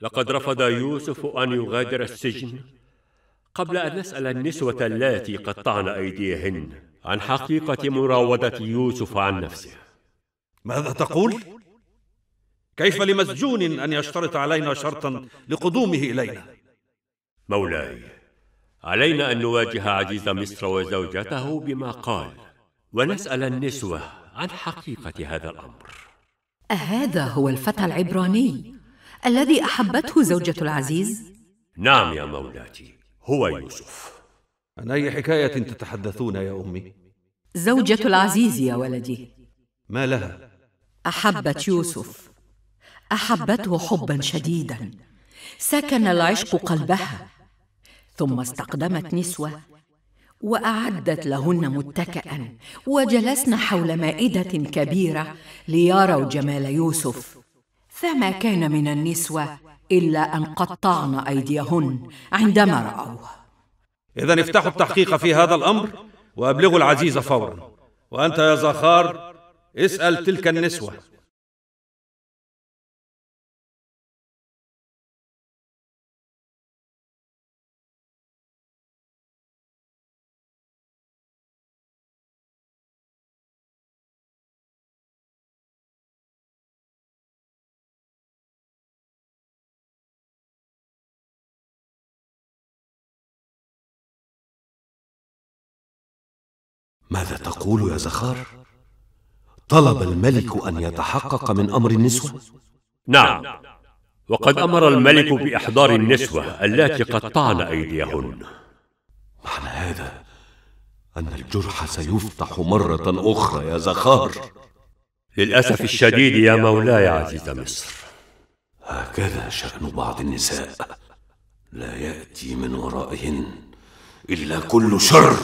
لقد رفض يوسف أن يغادر السجن قبل أن نسأل النسوة اللاتي قطعن أيديهن عن حقيقة مراودة يوسف عن نفسه. ماذا تقول؟ كيف لمسجون أن يشترط علينا شرطا لقدومه إلينا؟ مولاي علينا أن نواجه عزيز مصر وزوجته بما قال ونسأل النسوة عن حقيقة هذا الأمر. أهذا هو الفتى العبراني. الذي أحبته زوجة العزيز؟ نعم يا مولاتي هو يوسف. عن أي حكاية تتحدثون يا أمي؟ زوجة العزيز يا ولدي. ما لها؟ أحبت يوسف. أحبته حبا شديدا. سكن العشق قلبها. ثم استقدمت نسوة. وأعدت لهن متكئا. وجلسن حول مائدة كبيرة ليروا جمال يوسف. فما كان من النسوة إلا أن قطعن أيديهن عندما رأوه. اذا افتحوا التحقيق في هذا الأمر وأبلغوا العزيز فورا. وأنت يا زخار اسأل تلك النسوة. ماذا تقول يا زخار؟ طلب الملك أن يتحقق من أمر النسوة؟ نعم. وقد أمر الملك بإحضار النسوة اللاتي قطعن أيديهن. معنى هذا أن الجرح سيفتح مرة أخرى يا زخار. للأسف الشديد يا مولاي عزيز مصر. هكذا شأن بعض النساء. لا يأتي من ورائهن إلا كل شر.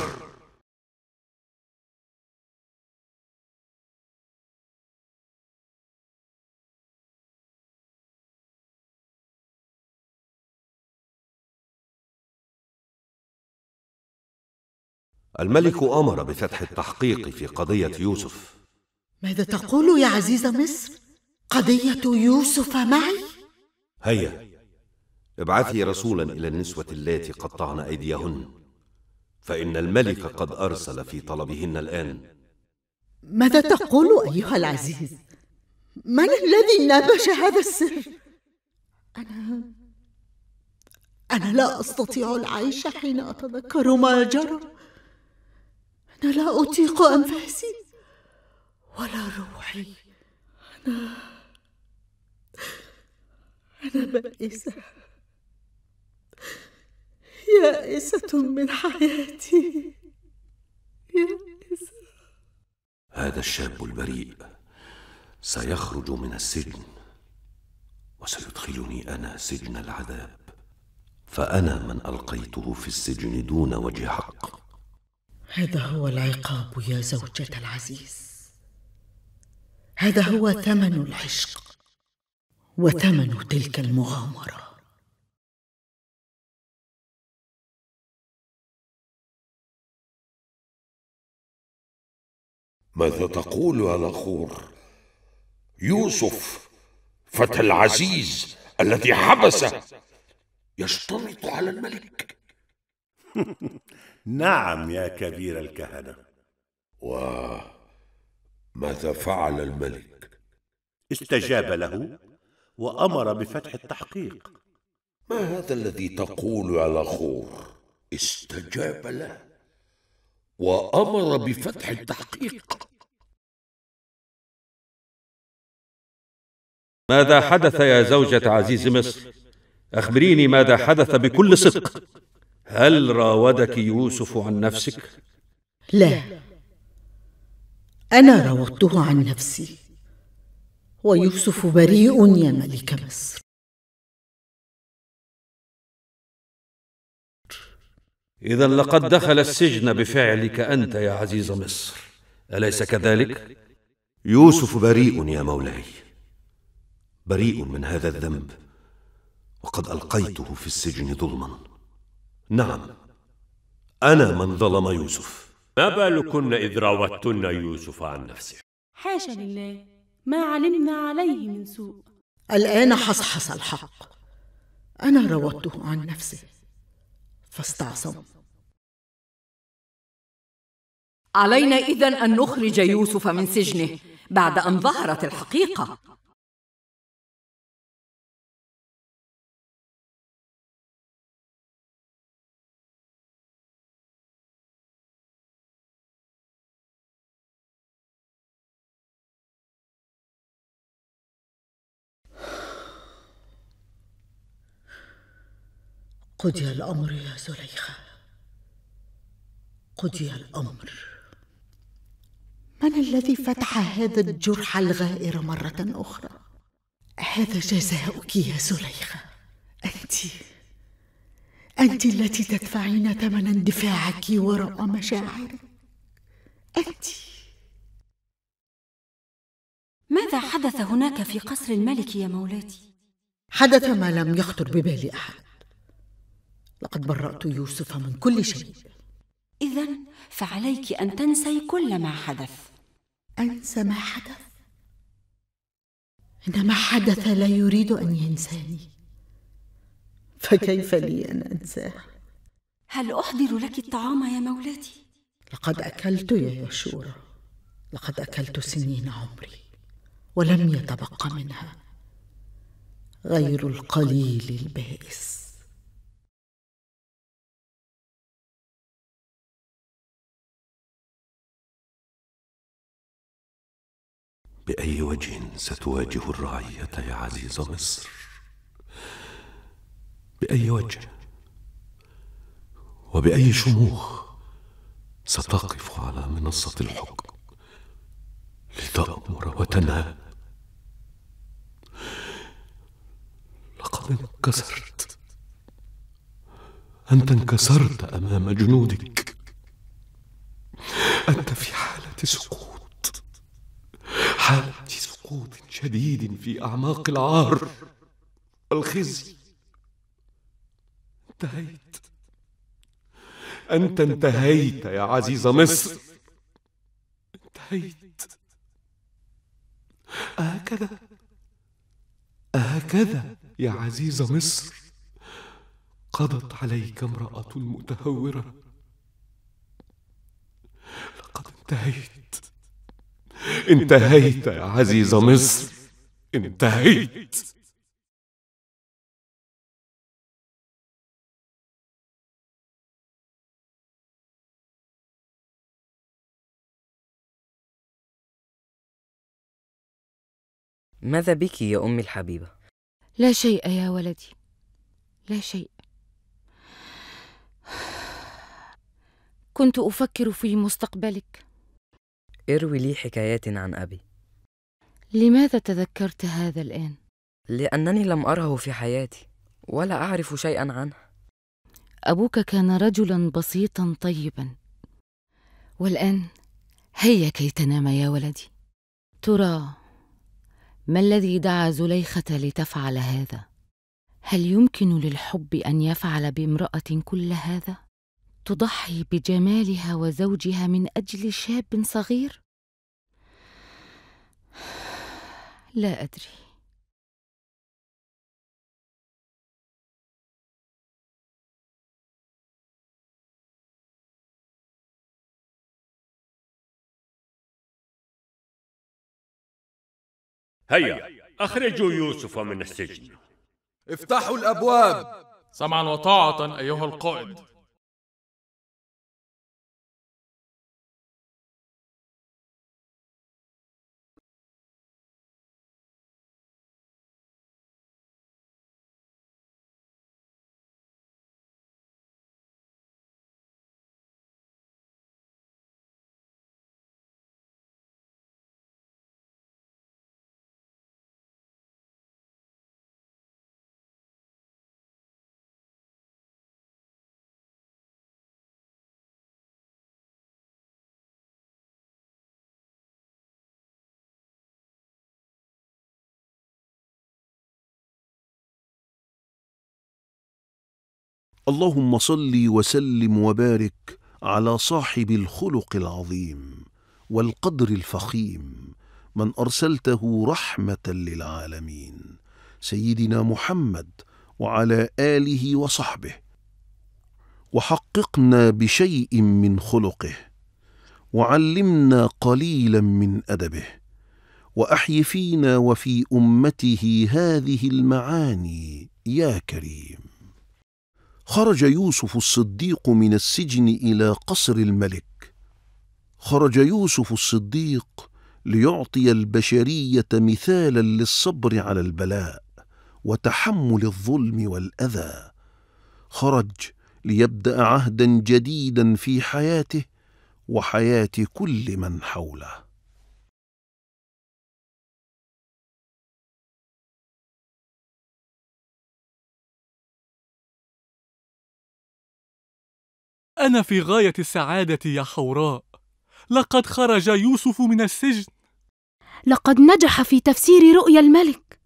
الملك أمر بفتح التحقيق في قضية يوسف. ماذا تقول يا عزيز مصر؟ قضية يوسف معي؟ هيا ابعثي رسولا إلى النسوة اللاتي قطعن أيديهن فإن الملك قد أرسل في طلبهن الآن. ماذا تقول أيها العزيز؟ من الذي نبش هذا السر؟ أنا أنا لا أستطيع العيش حين أتذكر ما جرى. أنا لا أطيق أنفاسي ولا روحي. أنا أنا بائسة. يائسة من حياتي. يائسة. هذا الشاب البريء سيخرج من السجن وسيدخلني أنا سجن العذاب. فأنا من ألقيته في السجن دون وجه حق. هذا هو العقاب يا زوجة العزيز. هذا هو ثمن العشق وثمن تلك المغامرة. ماذا تقول يا نخور يوسف فتى العزيز الذي حبسه يشترط على الملك. (laughs) نعم يا كبير الكهنة. وماذا فعل الملك؟ استجاب له وأمر بفتح التحقيق. ما هذا الذي تقول يا نخور استجاب له وأمر بفتح التحقيق. ماذا حدث يا زوجة عزيز مصر؟ أخبريني ماذا حدث بكل صدق. هل راودك يوسف عن نفسك؟ لا. أنا راودته عن نفسي. ويوسف بريء يا ملك مصر. إذا لقد دخل السجن بفعلك أنت يا عزيز مصر. أليس كذلك؟ يوسف بريء يا مولاي. بريء من هذا الذنب. وقد ألقيته في السجن ظلما. نعم. أنا من ظلم يوسف. ما بالكن إذ راوتن يوسف عن نفسه؟ حاشا لله ما علمنا عليه من سوء. الآن حصحص الحق. أنا راودته عن نفسه. فاستعصم. علينا إذن أن نخرج يوسف من سجنه بعد أن ظهرت الحقيقة. قضي الأمر يا زليخة. قضي الأمر. من الذي فتح هذا الجرح الغائر مرة أخرى؟ هذا جزاؤك يا زليخة. أنت. أنت التي تدفعين ثمن اندفاعك وراء مشاعرك. أنت. ماذا حدث هناك في قصر الملك يا مولاتي؟ حدث ما لم يخطر ببال أحد. لقد برأت يوسف من كل شيء. إذا فعليك أن تنسي كل ما حدث. أنسى ما حدث. إن ما حدث لا يريد أن ينساني. فكيف لي أن أنساه؟ هل أحضر لك الطعام يا مولاتي؟ لقد أكلت يا يشورة لقد أكلت سنين عمري ولم يتبق منها. غير القليل البائس. بأي وجه ستواجه الرعية يا عزيز مصر؟ بأي وجه وبأي شموخ ستقف على منصة الحكم لتأمر وتنهى؟ لقد انكسرت. أنت انكسرت أمام جنودك. أنت في حالة سقوط حالة سقوط شديد في أعماق العار. والخزي انتهيت. أنت انتهيت يا عزيز مصر. انتهيت. أهكذا. أهكذا يا عزيز مصر. قضت عليك امرأة متهورة. لقد انتهيت. انتهيت يا عزيز مصر. انتهيت. ماذا بك يا أمي الحبيبة؟ لا شيء يا ولدي. لا شيء. كنت أفكر في مستقبلك. اروي لي حكايات عن أبي. لماذا تذكرت هذا الآن؟ لأنني لم أره في حياتي ولا أعرف شيئا عنه. أبوك كان رجلا بسيطا طيبا. والآن هيا كي تنام يا ولدي. ترى ما الذي دعا زليخة لتفعل هذا؟ هل يمكن للحب أن يفعل بامرأة كل هذا؟ تضحي بجمالها وزوجها من أجل شاب صغير؟ لا أدري. هيا أخرجوا يوسف من السجن. افتحوا الأبواب. سمعا وطاعة أيها القائد. اللهم صل وسلم وبارك على صاحب الخلق العظيم والقدر الفخيم من أرسلته رحمة للعالمين سيدنا محمد وعلى آله وصحبه. وحققنا بشيء من خلقه وعلمنا قليلا من أدبه وأحي فينا وفي أمته هذه المعاني يا كريم. خرج يوسف الصديق من السجن إلى قصر الملك. خرج يوسف الصديق ليعطي البشرية مثالا للصبر على البلاء وتحمل الظلم والأذى. خرج ليبدأ عهدا جديدا في حياته وحياة كل من حوله. أنا في غاية السعادة يا حوراء. لقد خرج يوسف من السجن. لقد نجح في تفسير رؤيا الملك.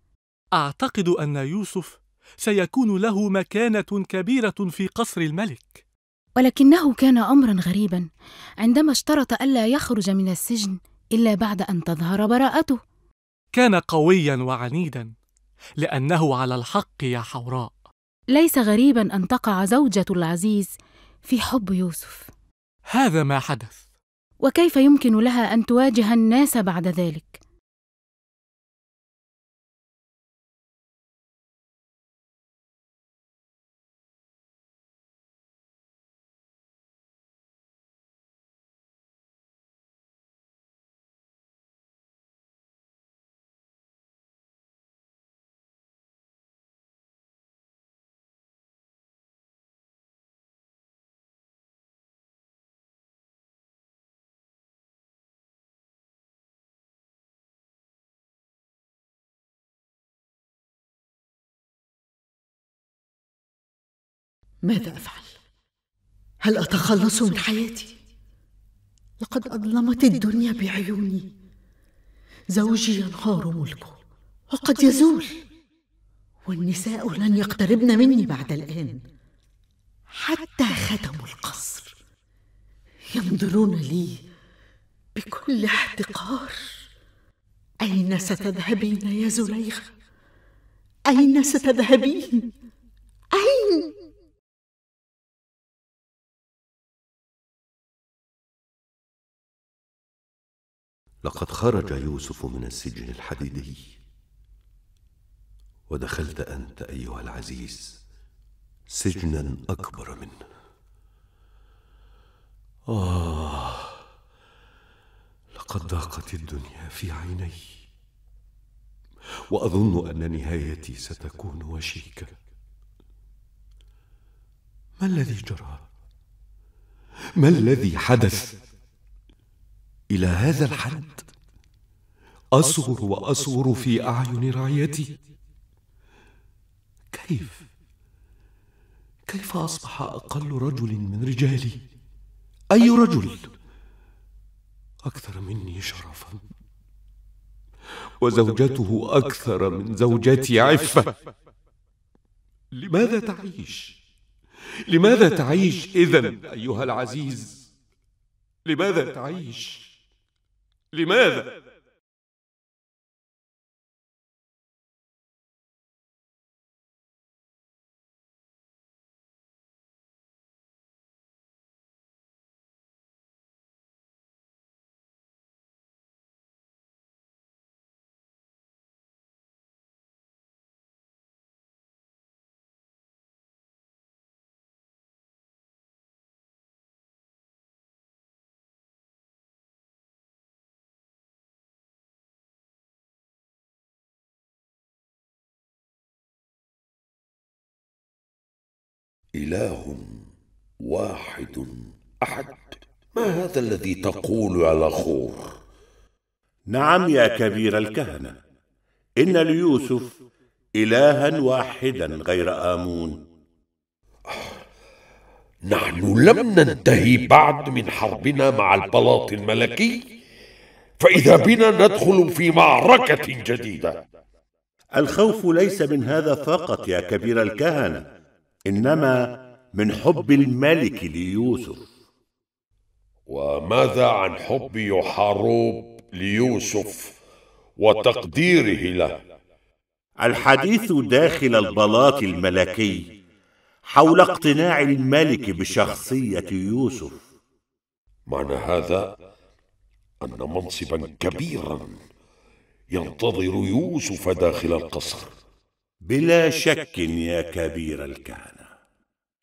أعتقد أن يوسف سيكون له مكانة كبيرة في قصر الملك. ولكنه كان امرا غريبا عندما اشترط ألا يخرج من السجن إلا بعد أن تظهر براءته. كان قويا وعنيدا لأنه على الحق يا حوراء. ليس غريبا أن تقع زوجة العزيز في حب يوسف. هذا ما حدث. وكيف يمكن لها أن تواجه الناس بعد ذلك؟ ماذا أفعل؟ هل أتخلص من حياتي؟ لقد أظلمت الدنيا بعيوني. زوجي ينهار ملكه وقد يزول. والنساء لن يقتربن مني بعد الآن حتى ختموا القصر. ينظرون لي بكل احتقار. أين ستذهبين يا زليخه أين ستذهبين؟ أين؟ لقد خرج يوسف من السجن الحديدي. ودخلت أنت أيها العزيز سجنا أكبر منه. آه لقد ضاقت الدنيا في عيني. وأظن أن نهايتي ستكون وشيكة. ما الذي جرى؟ ما الذي حدث؟ إلى هذا الحد. أصغر واصغر في أعين رعيتي. كيف؟ كيف أصبح أقل رجل من رجالي؟ أي رجل؟ أكثر مني شرفا. وزوجته أكثر من زوجتي عفة. لماذا تعيش؟ لماذا تعيش اذا أيها العزيز؟ لماذا تعيش؟ لماذا؟ إله واحد أحد. ما هذا الذي تقول على خور نعم يا كبير الكهنة. إن ليوسف إلها واحدا غير آمون. نحن لم ننتهي بعد من حربنا مع البلاط الملكي فإذا بنا ندخل في معركة جديدة. الخوف ليس من هذا فقط يا كبير الكهنة. إنما من حب الملك ليوسف. وماذا عن حب يحاروب ليوسف وتقديره له؟ الحديث داخل البلاط الملكي حول اقتناع الملك بشخصية يوسف. معنى هذا أن منصبا كبيرا ينتظر يوسف داخل القصر. بلا شك يا كبير الكهنة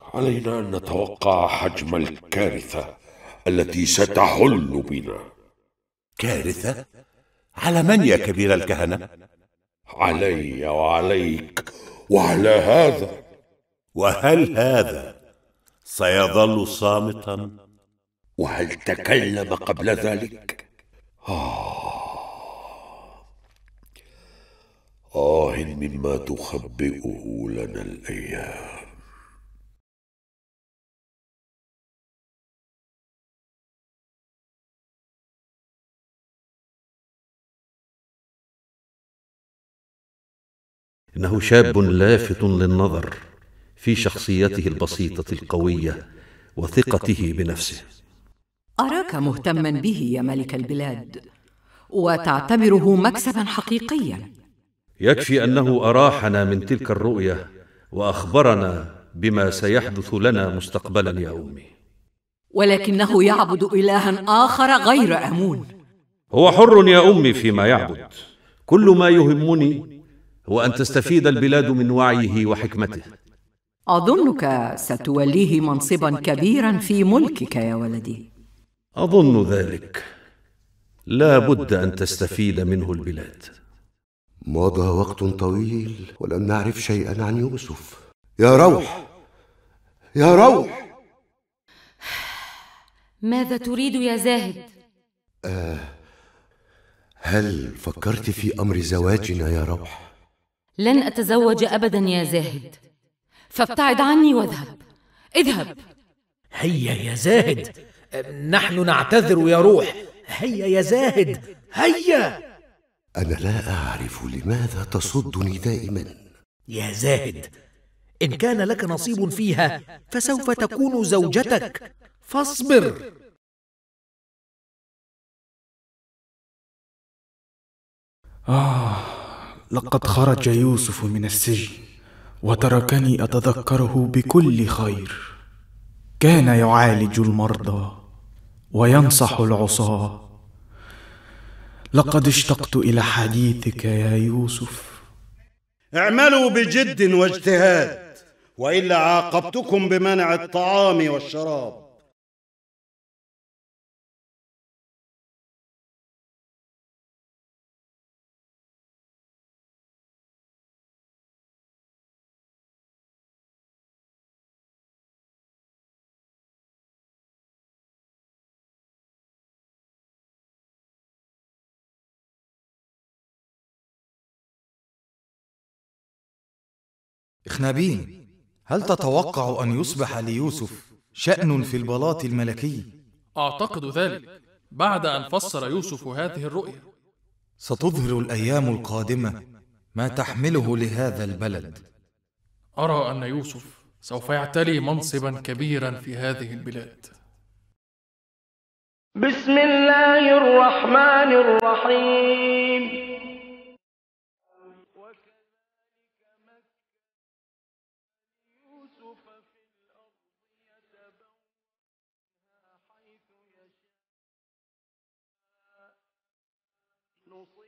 علينا أن نتوقع حجم الكارثة التي ستحل بنا كارثة؟ على من يا كبير الكهنة؟ علي وعليك وعلى هذا وهل هذا سيظل صامتا؟ وهل تكلم قبل ذلك؟ آه آه مما تخبئه لنا الأيام. إنه شاب لافت للنظر في شخصيته البسيطة القوية وثقته بنفسه. أراك مهتما به يا ملك البلاد وتعتبره مكسبا حقيقيا. يكفي أنه أراحنا من تلك الرؤية وأخبرنا بما سيحدث لنا مستقبلا يا امي ولكنه يعبد إلها آخر غير أمون. هو حر يا أمي فيما يعبد. كل ما يهمني هو أن تستفيد البلاد من وعيه وحكمته. أظنك ستوليه منصبا كبيرا في ملكك يا ولدي. أظن ذلك. لا بد أن تستفيد منه البلاد. مضى وقت طويل ولم نعرف شيئا عن يوسف. يا روح! يا روح! ماذا تريد يا زاهد؟ آه هل فكرت في أمر زواجنا يا روح؟ لن أتزوج ابدا يا زاهد. فابتعد عني واذهب. اذهب. هيا يا زاهد. نحن نعتذر يا روح. هيا يا زاهد. هيا! أنا لا أعرف لماذا تصدني دائما. يا زاهد إن كان لك نصيب فيها فسوف تكون زوجتك. فاصبر. آه لقد خرج يوسف من السجن وتركني أتذكره بكل خير. كان يعالج المرضى وينصح العصاة. لقد اشتقت إلى حديثك يا يوسف. اعملوا بجد واجتهاد وإلا عاقبتكم بمنع الطعام والشراب. إخنابين هل تتوقع أن يصبح ليوسف شأن في البلاط الملكي؟ أعتقد ذلك بعد أن فسر يوسف هذه الرؤيا ستظهر الأيام القادمة ما تحمله لهذا البلد. أرى أن يوسف سوف يعتلي منصبا كبيرا في هذه البلاد. بسم الله الرحمن الرحيم. North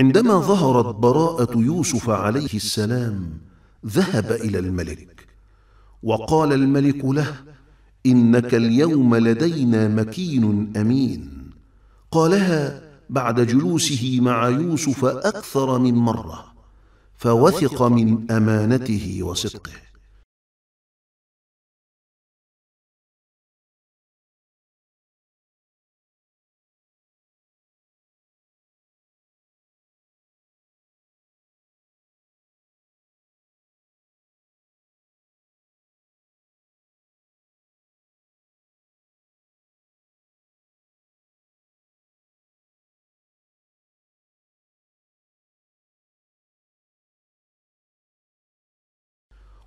عندما ظهرت براءة يوسف عليه السلام ذهب إلى الملك. وقال الملك له إنك اليوم لدينا مكين أمين. قالها بعد جلوسه مع يوسف أكثر من مرة. فوثق من أمانته وصدقه.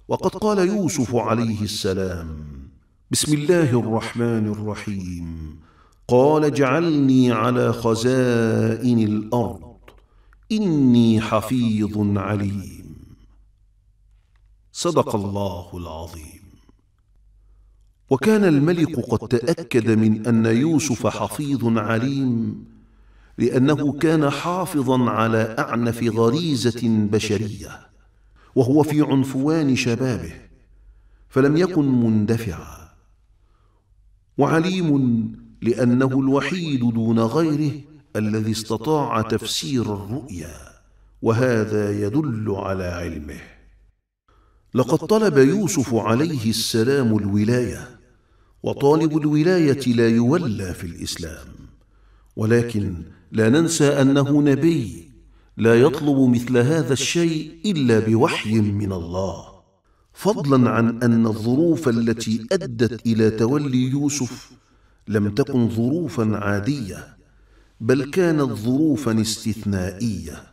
وقد قال يوسف عليه السلام بسم الله الرحمن الرحيم قال اجعلني على خزائن الأرض إني حفيظ عليم. صدق الله العظيم. وكان الملك قد تأكد من أن يوسف حفيظ عليم لأنه كان حافظا على أعنف غريزة بشرية. وهو في عنفوان شبابه. فلم يكن مندفعا. وعليم لأنه الوحيد دون غيره الذي استطاع تفسير الرؤيا وهذا يدل على علمه. لقد طلب يوسف عليه السلام الولاية وطالب الولاية لا يولى في الإسلام. ولكن لا ننسى أنه نبي لا يطلب مثل هذا الشيء إلا بوحي من الله. فضلا عن أن الظروف التي أدت إلى تولي يوسف لم تكن ظروفا عادية بل كانت ظروفا استثنائية.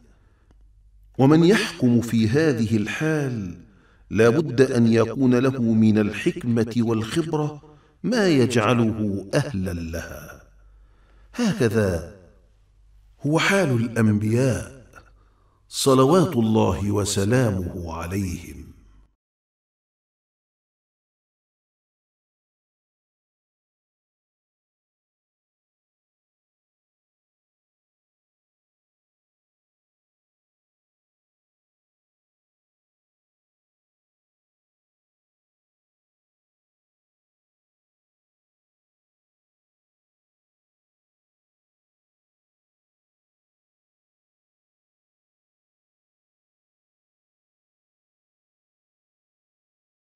ومن يحكم في هذه الحال لا بد أن يكون له من الحكمة والخبرة ما يجعله أهلا لها. هكذا هو حال الأنبياء. صلوات الله وسلامه عليهم.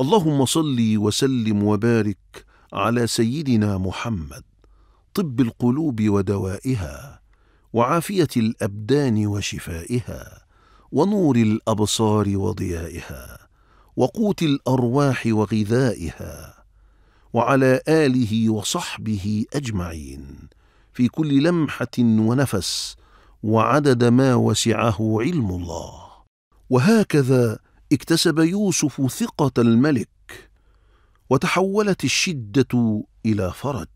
اللهم صل وسلم وبارك على سيدنا محمد طب القلوب ودوائها وعافية الأبدان وشفائها ونور الأبصار وضيائها وقوت الأرواح وغذائها وعلى آله وصحبه أجمعين. في كل لمحة ونفس وعدد ما وسعه علم الله. وهكذا اكتسب يوسف ثقة الملك وتحولت الشدة إلى فرج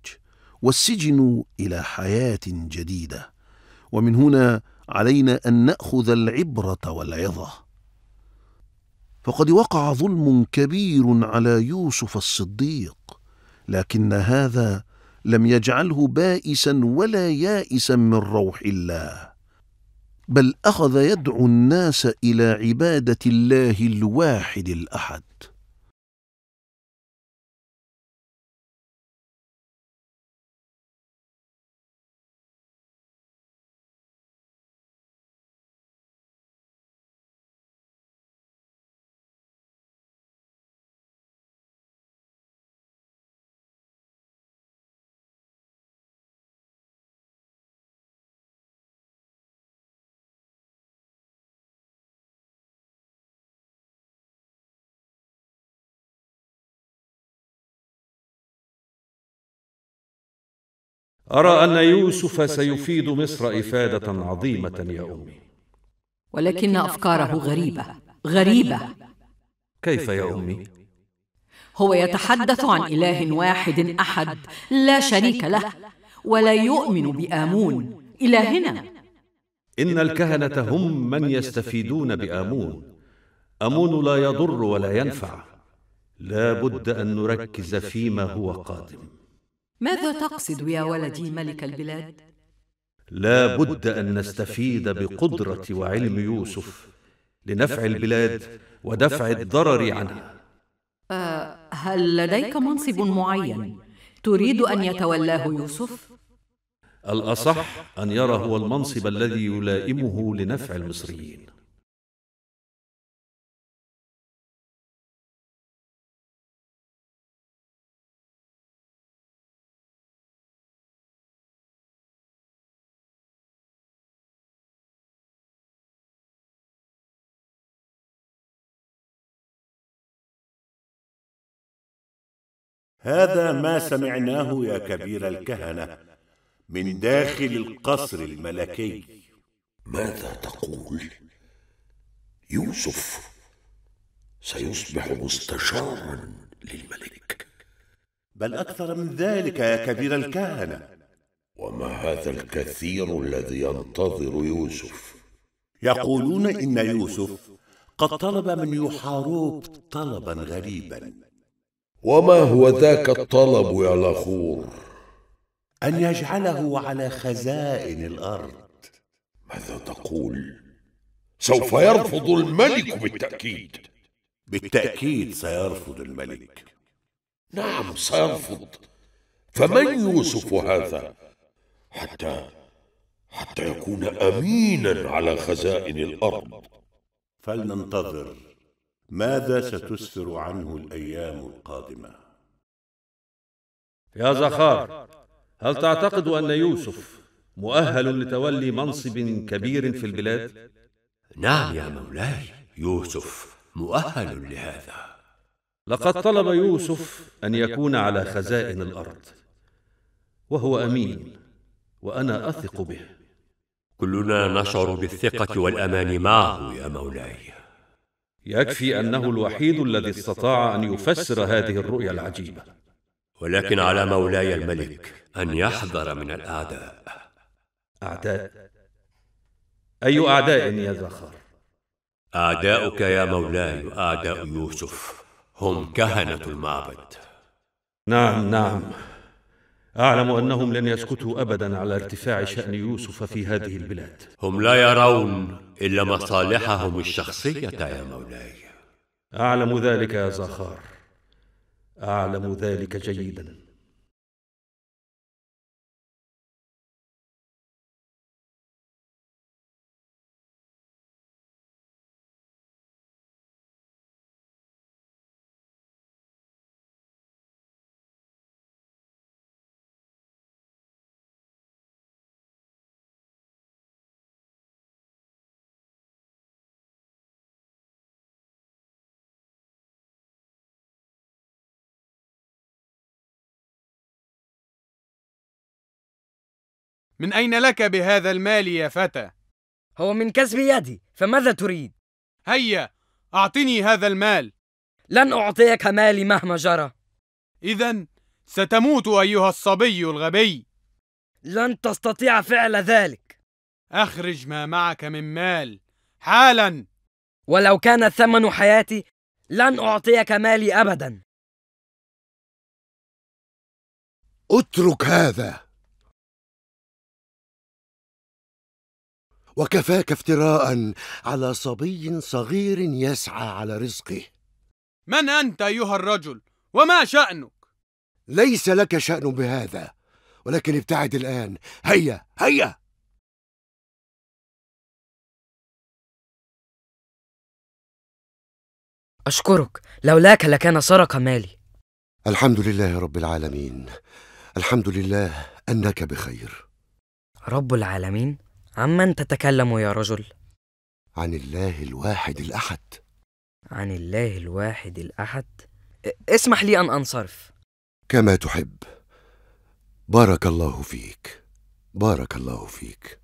والسجن إلى حياة جديدة. ومن هنا علينا أن نأخذ العبرة والعظة. فقد وقع ظلم كبير على يوسف الصديق لكن هذا لم يجعله بائسا ولا يائسا من روح الله. بل أخذ يدعو الناس إلى عبادة الله الواحد الأحد. أرى أن يوسف سيفيد مصر إفادة عظيمة يا أمي. ولكن أفكاره غريبة. غريبة. كيف يا أمي؟ هو يتحدث عن إله واحد أحد لا شريك له ولا يؤمن بآمون. إلهنا. إن الكهنة هم من يستفيدون بآمون. أمون لا يضر ولا ينفع. لا بد أن نركز فيما هو قادم. ماذا تقصد يا ولدي ملك البلاد؟ لا بد أن نستفيد بقدرة وعلم يوسف لنفع البلاد ودفع الضرر عنها أه هل لديك منصب معين تريد أن يتولاه يوسف؟ الأصح أن يرى هو المنصب الذي يلائمه لنفع المصريين هذا ما سمعناه يا كبير الكهنة من داخل القصر الملكي. ماذا تقول؟ يوسف سيصبح مستشارا للملك. بل أكثر من ذلك يا كبير الكهنة. وما هذا الكثير الذي ينتظر يوسف؟ يقولون إن يوسف قد طلب من يوحاروب طلبا غريبا. وما هو ذاك الطلب يا لاخور أن يجعله على خزائن الأرض. ماذا تقول؟ سوف يرفض الملك بالتأكيد. بالتأكيد سيرفض الملك. نعم سيرفض. فمن يوسف هذا؟ حتى حتى يكون أمينا على خزائن الأرض. فلننتظر. ماذا ستسفر عنه الأيام القادمة؟ يا زخار هل تعتقد أن يوسف مؤهل لتولي منصب كبير في البلاد؟ نعم يا مولاي يوسف مؤهل لهذا. لقد طلب يوسف أن يكون على خزائن الأرض وهو أمين وأنا أثق به. كلنا نشعر بالثقة والأمان معه يا مولاي. يكفي أنه الوحيد الذي استطاع أن يفسر هذه الرؤيا العجيبة. ولكن على مولاي الملك أن يحذر من الأعداء. أعداء. أي أعداء يا زخار أعداؤك يا مولاي وأعداء يوسف. هم كهنة المعبد. نعم نعم. أعلم أنهم لن يسكتوا أبدا على ارتفاع شأن يوسف في هذه البلاد. هم لا يرون إلا مصالحهم الشخصية يا مولاي. أعلم ذلك يا زخار. أعلم ذلك جيدا. من أين لك بهذا المال يا فتى؟ هو من كسب يدي فماذا تريد؟ هيا أعطني هذا المال. لن أعطيك مالي مهما جرى. إذا ستموت أيها الصبي الغبي. لن تستطيع فعل ذلك. أخرج ما معك من مال حالا. ولو كان ثمن حياتي لن أعطيك مالي أبدا. اترك هذا. وكفاك افتراء على صبي صغير يسعى على رزقه. من أنت أيها الرجل؟ وما شأنك؟ ليس لك شأن بهذا ولكن ابتعد الآن. هيا هيا! أشكرك. لولاك لكان سرق مالي. الحمد لله رب العالمين. الحمد لله أنك بخير. رب العالمين؟ عمن تتكلم يا رجل؟ عن الله الواحد الأحد. عن الله الواحد الأحد؟ اسمح لي أن أنصرف. كما تحب. بارك الله فيك. بارك الله فيك.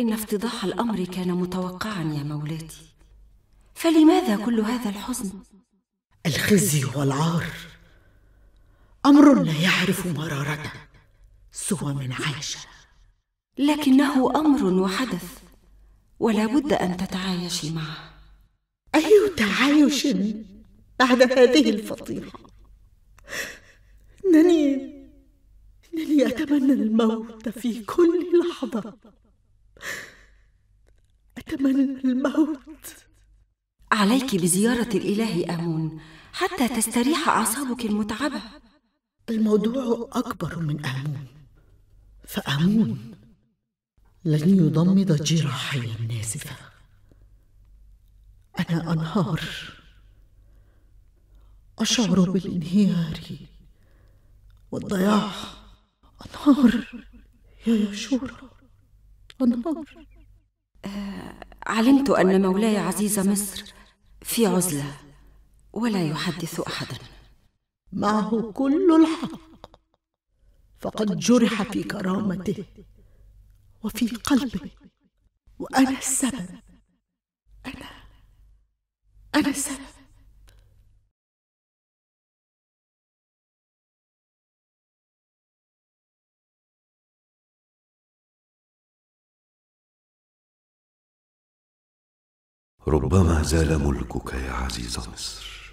إن افتضاح الأمر كان متوقعا يا مولاتي. فلماذا كل هذا الحزن؟ الخزي والعار أمر لا يعرف مرارته سوى من عاش لكنه أمر وحدث ولا بد أن تتعايشي معه. أي تعايش بعد هذه الفضيحة؟ إنني إنني أتمنى الموت في كل لحظة. أتمنى الموت. عليك بزيارة الإله آمون حتى تستريح أعصابك المتعبة. الموضوع أكبر من آمون. فآمون لن يضمد جراحي الناسفة. أنا أنهار. أشعر بالانهيار. والضياع أنهار. يا يشورة أنهار آه علمت أن مولاي عزيز مصر في عزلة ولا يحدث أحدا. معه كل الحق. فقد جرح في كرامته وفي قلبه. وأنا السبب. أنا أنا السبب. ربما زال ملكك يا عزيز مصر.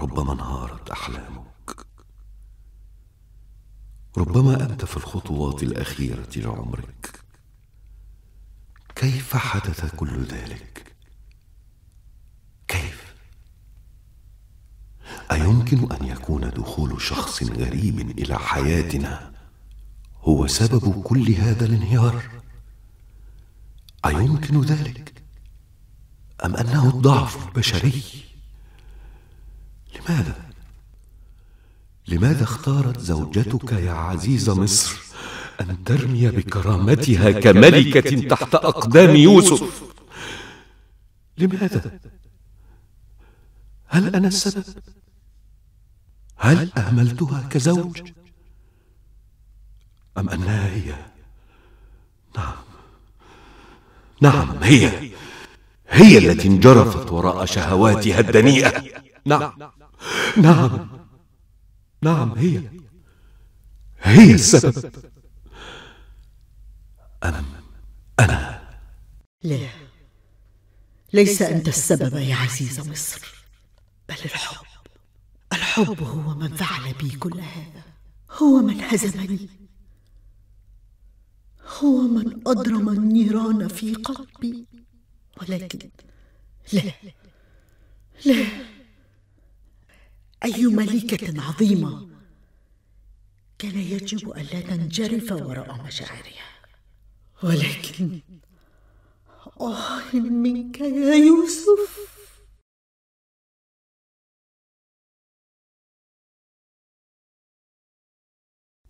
ربما انهارت أحلامك. ربما أنت في الخطوات الأخيرة لعمرك. كيف حدث كل ذلك؟ كيف؟ أيمكن أن يكون دخول شخص غريب إلى حياتنا هو سبب كل هذا الانهيار؟ أيمكن ذلك؟ أم أنه الضعف البشري؟ لماذا؟ لماذا اختارت زوجتك يا عزيز مصر أن ترمي بكرامتها كملكة تحت أقدام يوسف؟ لماذا؟ هل أنا السبب؟ هل أهملتها كزوج؟ أم أنها هي؟ نعم نعم هي. هي التي انجرفت وراء شهواتها الدنيئة. نعم. نعم. نعم هي. هي السبب. أم أنا. لا. ليس أنت السبب يا عزيز مصر بل الحب. الحب هو من فعل بي كل هذا. هو من هزمني. هو من أضرم النيران في قلبي. ولكن لا لا. أي ملكة عظيمة كان يجب ألا تنجرف وراء مشاعرها. ولكن آه منك يا يوسف.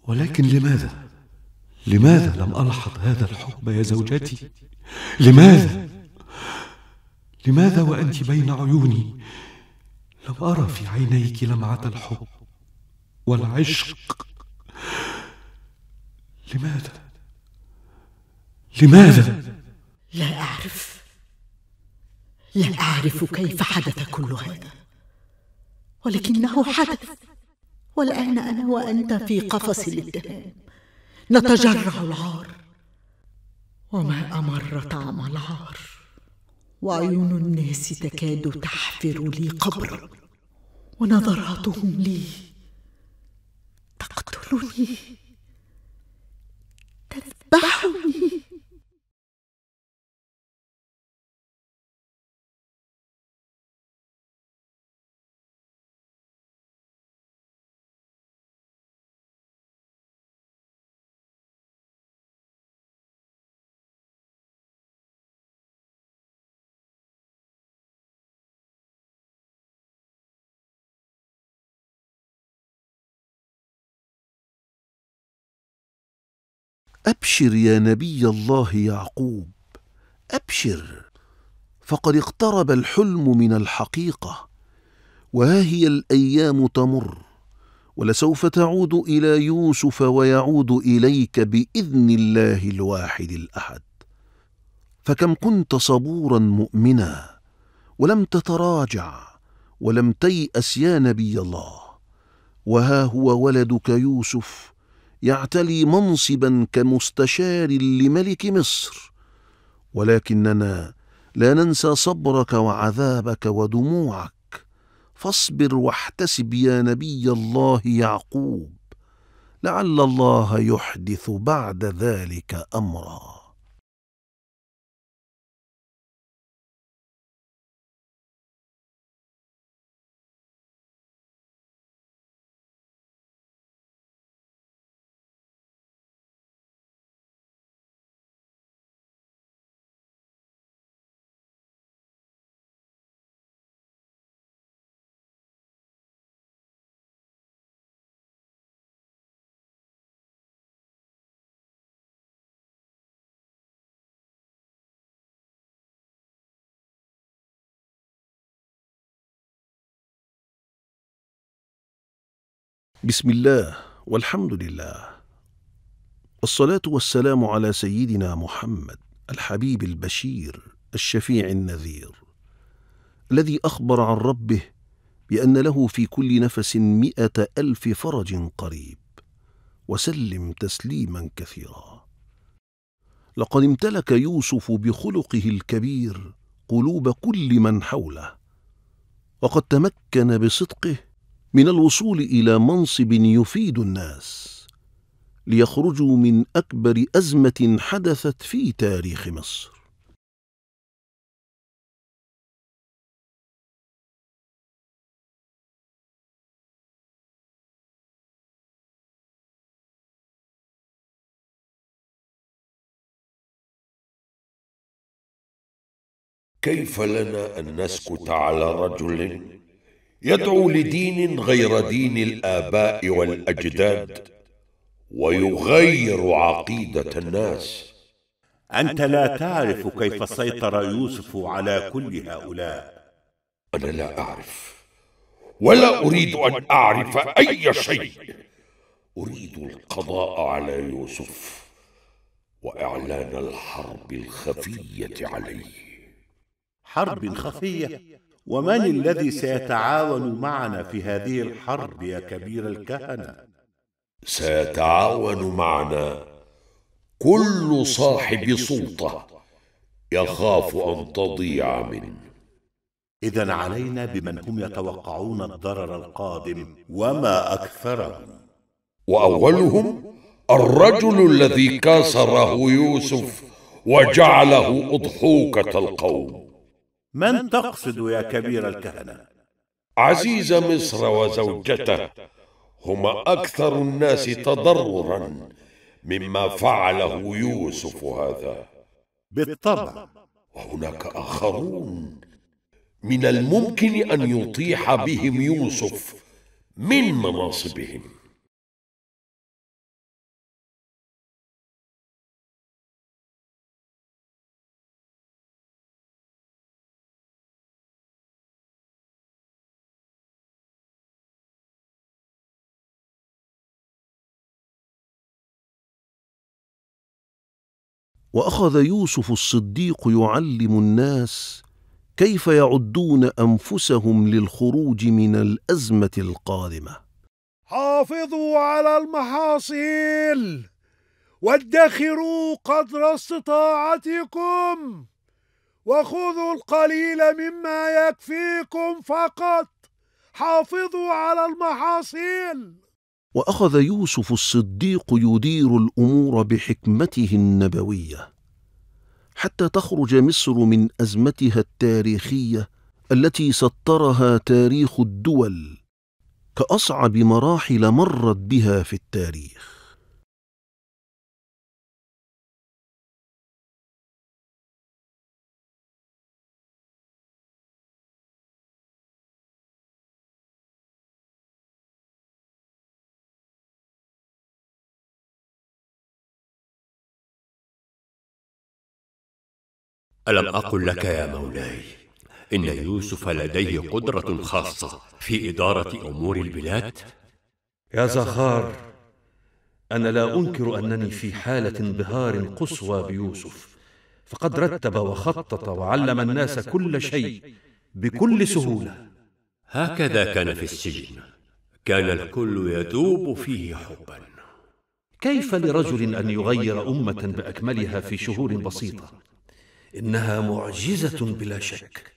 ولكن لماذا؟ لماذا لم ألحظ هذا الحب يا زوجتي؟ لماذا؟ لماذا وأنت بين عيوني؟ لم أرى في عينيك لمعة الحب والعشق. لماذا؟ لماذا؟ لا أعرف. لا أعرف كيف حدث كل هذا. ولكنه حدث. والآن أنا وأنت في قفص الاتهام نتجرع العار. وما أمر طعم العار. وعيون الناس تكاد تحفر لي قبرا ونظراتهم لي تقتلني. تذبحني. أبشر يا نبي الله يعقوب. أبشر. فقد اقترب الحلم من الحقيقة وها هي الأيام تمر ولسوف تعود إلى يوسف ويعود إليك بإذن الله الواحد الأحد. فكم كنت صبورا مؤمنا ولم تتراجع ولم تيأس يا نبي الله. وها هو ولدك يوسف يعتلي منصبا كمستشار لملك مصر. ولكننا لا ننسى صبرك وعذابك ودموعك. فاصبر واحتسب يا نبي الله يعقوب. لعل الله يحدث بعد ذلك امرا. بسم الله والحمد لله. والصلاة والسلام على سيدنا محمد الحبيب البشير الشفيع النذير الذي أخبر عن ربه بأن له في كل نفس مائه ألف فرج قريب. وسلم تسليما كثيرا. لقد امتلك يوسف بخلقه الكبير قلوب كل من حوله وقد تمكن بصدقه من الوصول إلى منصب يفيد الناس ليخرجوا من أكبر أزمة حدثت في تاريخ مصر. كيف لنا أن نسكت على رجل يدعو لدين غير دين الآباء والأجداد ويغير عقيدة الناس. أنت لا تعرف كيف سيطر يوسف على كل هؤلاء. أنا لا أعرف ولا أريد أن أعرف أي شيء. أريد القضاء على يوسف وإعلان الحرب الخفية عليه. حرب خفية؟ ومن الذي سيتعاون معنا في هذه الحرب يا كبير الكهنة؟ سيتعاون معنا كل صاحب سلطة يخاف أن تضيع منه. اذا علينا بمن هم يتوقعون الضرر القادم وما أكثرهم. وأولهم الرجل الذي كاسره يوسف وجعله أضحوكة القوم. من تقصد يا كبير الكهنة؟ عزيز مصر وزوجته هما أكثر الناس تضررا مما فعله يوسف هذا. بالطبع. وهناك آخرون من الممكن أن يطيح بهم يوسف من مناصبهم. وأخذ يوسف الصديق يعلم الناس كيف يعدون أنفسهم للخروج من الأزمة القادمة. حافظوا على المحاصيل وادخروا قدر استطاعتكم وخذوا القليل مما يكفيكم فقط. حافظوا على المحاصيل. وأخذ يوسف الصديق يدير الأمور بحكمته النبوية حتى تخرج مصر من أزمتها التاريخية التي سطرها تاريخ الدول كأصعب مراحل مرت بها في التاريخ. ألم أقل لك يا مولاي إن يوسف لديه قدرة خاصة في إدارة أمور البلاد؟ يا زخار أنا لا أنكر أنني في حالة انبهار قصوى بيوسف فقد رتب وخطط وعلم الناس كل شيء بكل سهولة. هكذا كان في السجن كان الكل يذوب فيه حبا. كيف لرجل أن يغير أمة بأكملها في شهور بسيطة؟ إنها معجزة بلا شك.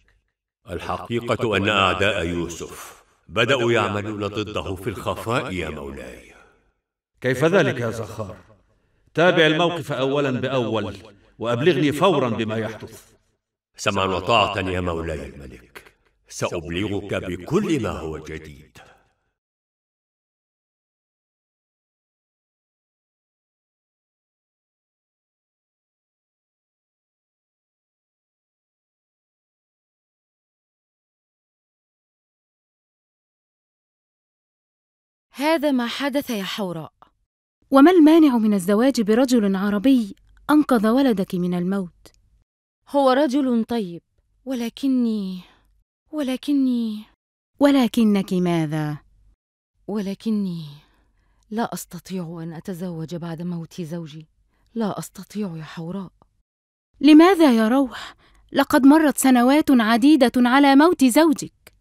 الحقيقة أن أعداء يوسف بدأوا يعملون ضده في الخفاء يا مولاي. كيف ذلك يا زخار؟ تابع الموقف أولا بأول وأبلغني فورا بما يحدث. سمعا وطاعة يا مولاي الملك. سأبلغك بكل ما هو جديد. هذا ما حدث يا حوراء. وما المانع من الزواج برجل عربي أنقذ ولدك من الموت؟ هو رجل طيب. ولكني ولكني. ولكنك ماذا؟ ولكني لا أستطيع أن أتزوج بعد موت زوجي. لا أستطيع يا حوراء. لماذا يا روح؟ لقد مرت سنوات عديدة على موت زوجك.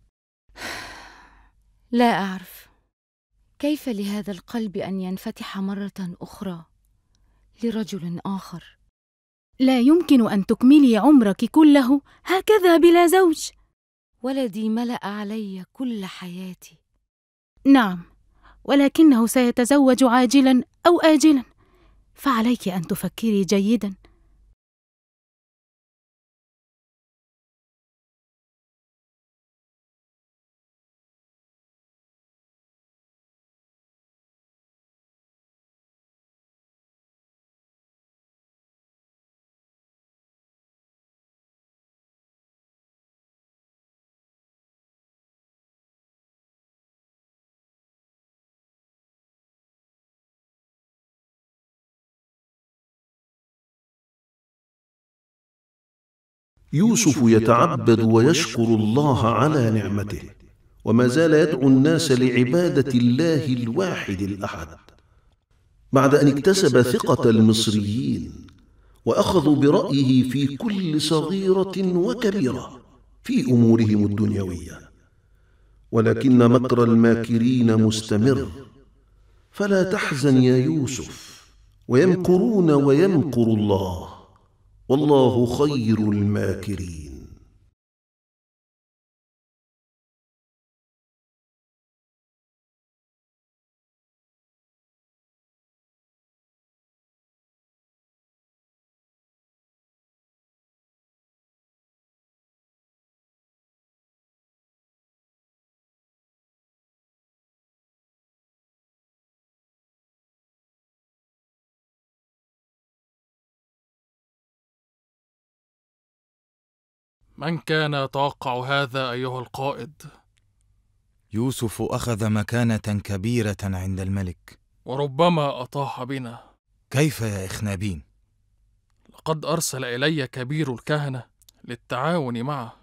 (sighs) لا أعرف. كيف لهذا القلب أن ينفتح مرة أخرى لرجل آخر؟ لا يمكن أن تكملي عمرك كله هكذا بلا زوج. ولدي ملأ علي كل حياتي. نعم ولكنه سيتزوج عاجلا أو اجلا. فعليك أن تفكري جيدا. يوسف يتعبد ويشكر الله على نعمته. وما زال يدعو الناس لعبادة الله الواحد الأحد. بعد أن اكتسب ثقة المصريين وأخذوا برأيه في كل صغيرة وكبيرة في أمورهم الدنيوية. ولكن مكر الماكرين مستمر. فلا تحزن يا يوسف. ويمكرون ويمكر الله. والله خير الماكرين. من كان يتوقع هذا أيها القائد؟ يوسف أخذ مكانة كبيرة عند الملك وربما أطاح بنا كيف يا إخنابين؟ لقد أرسل إلي كبير الكهنة للتعاون معه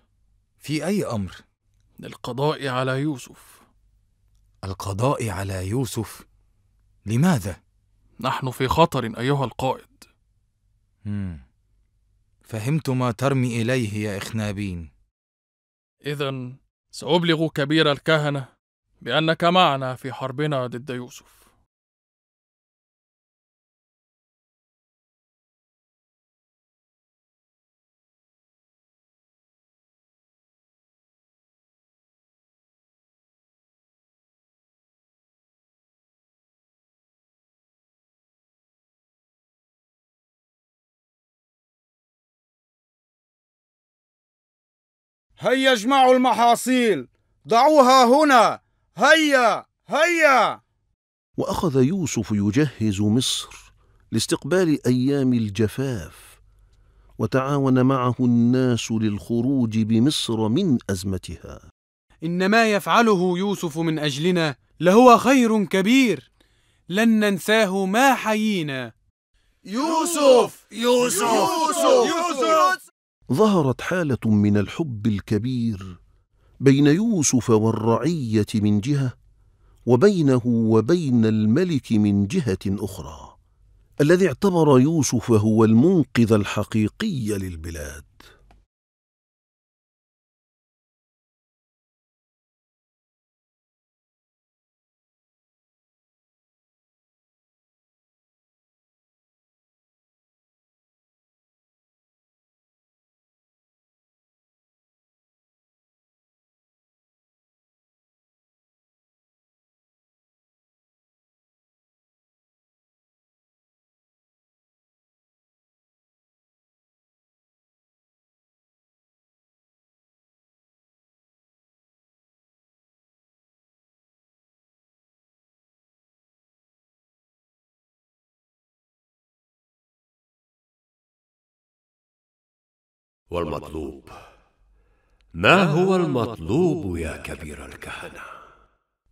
في أي أمر؟ للقضاء على يوسف القضاء على يوسف؟ لماذا؟ نحن في خطر أيها القائد مم. فهمت ما ترمي إليه يا إخنابين. إذا سأبلغ كبير الكهنة بأنك معنا في حربنا ضد يوسف. هيا اجمعوا المحاصيل. ضعوها هنا. هيا هيا. وأخذ يوسف يجهز مصر لاستقبال أيام الجفاف وتعاون معه الناس للخروج بمصر من أزمتها. إن ما يفعله يوسف من أجلنا لهو خير كبير. لن ننساه ما حيينا. يوسف يوسف يوسف, يوسف. ظهرت حالة من الحب الكبير بين يوسف والرعية من جهة وبينه وبين الملك من جهة أخرى. الذي اعتبر يوسف هو المنقذ الحقيقي للبلاد. والمطلوب ما هو المطلوب يا كبير الكهنة؟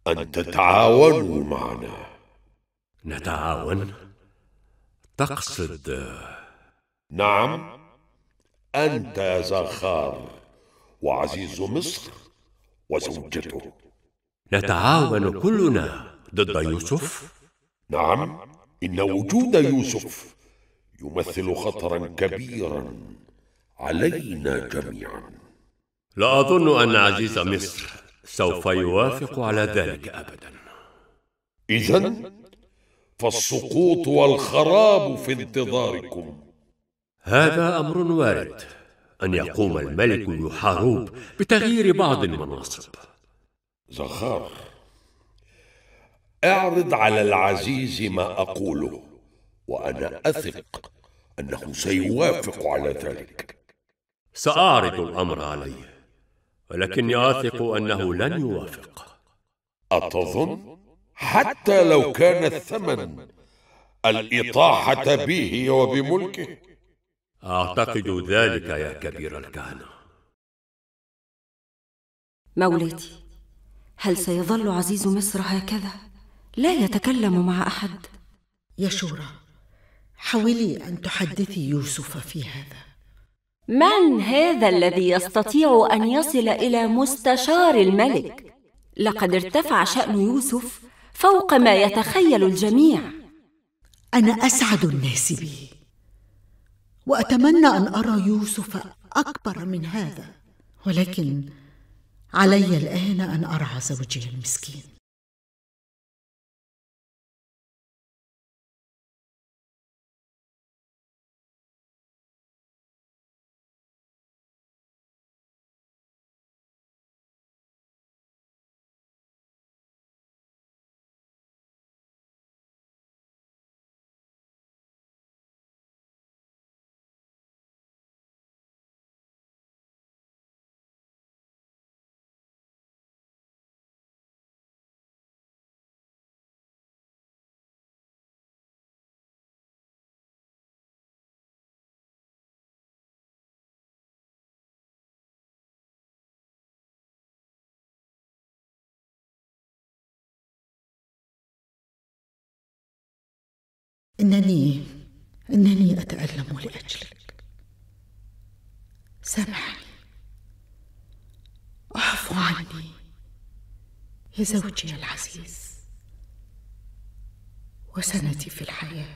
أن تتعاونوا معنا نتعاون؟ تقصد نعم أنت يا زخار وعزيز مصر وزوجته نتعاون كلنا ضد يوسف؟ نعم إن وجود يوسف يمثل خطرا كبيرا علينا جميعا. لا أظن أن عزيز مصر سوف يوافق على ذلك أبدا. إذا فالسقوط والخراب في انتظاركم. هذا أمر وارد أن يقوم الملك يحارب بتغيير بعض المناصب. زخار أعرض على العزيز ما أقوله وأنا أثق أنه سيوافق على ذلك. سأعرض الأمر عليه ولكني أثق أنه لن يوافق. أتظن؟ حتى لو كان الثمن. الإطاحة به وبملكه. أعتقد ذلك يا كبير الكهنة. مولاتي هل سيظل عزيز مصر هكذا؟ لا يتكلم مع أحد. يشورى حاولي أن تحدثي يوسف في هذا. من هذا الذي يستطيع أن يصل إلى مستشار الملك؟ لقد ارتفع شأن يوسف فوق ما يتخيل الجميع أنا أسعد الناس به وأتمنى أن أرى يوسف أكبر من هذا ولكن علي الآن أن أرعى زوجي المسكين إنني إنني أتألم لأجلك. سامحني. اعفو عني يا زوجي العزيز. وسندي في الحياة.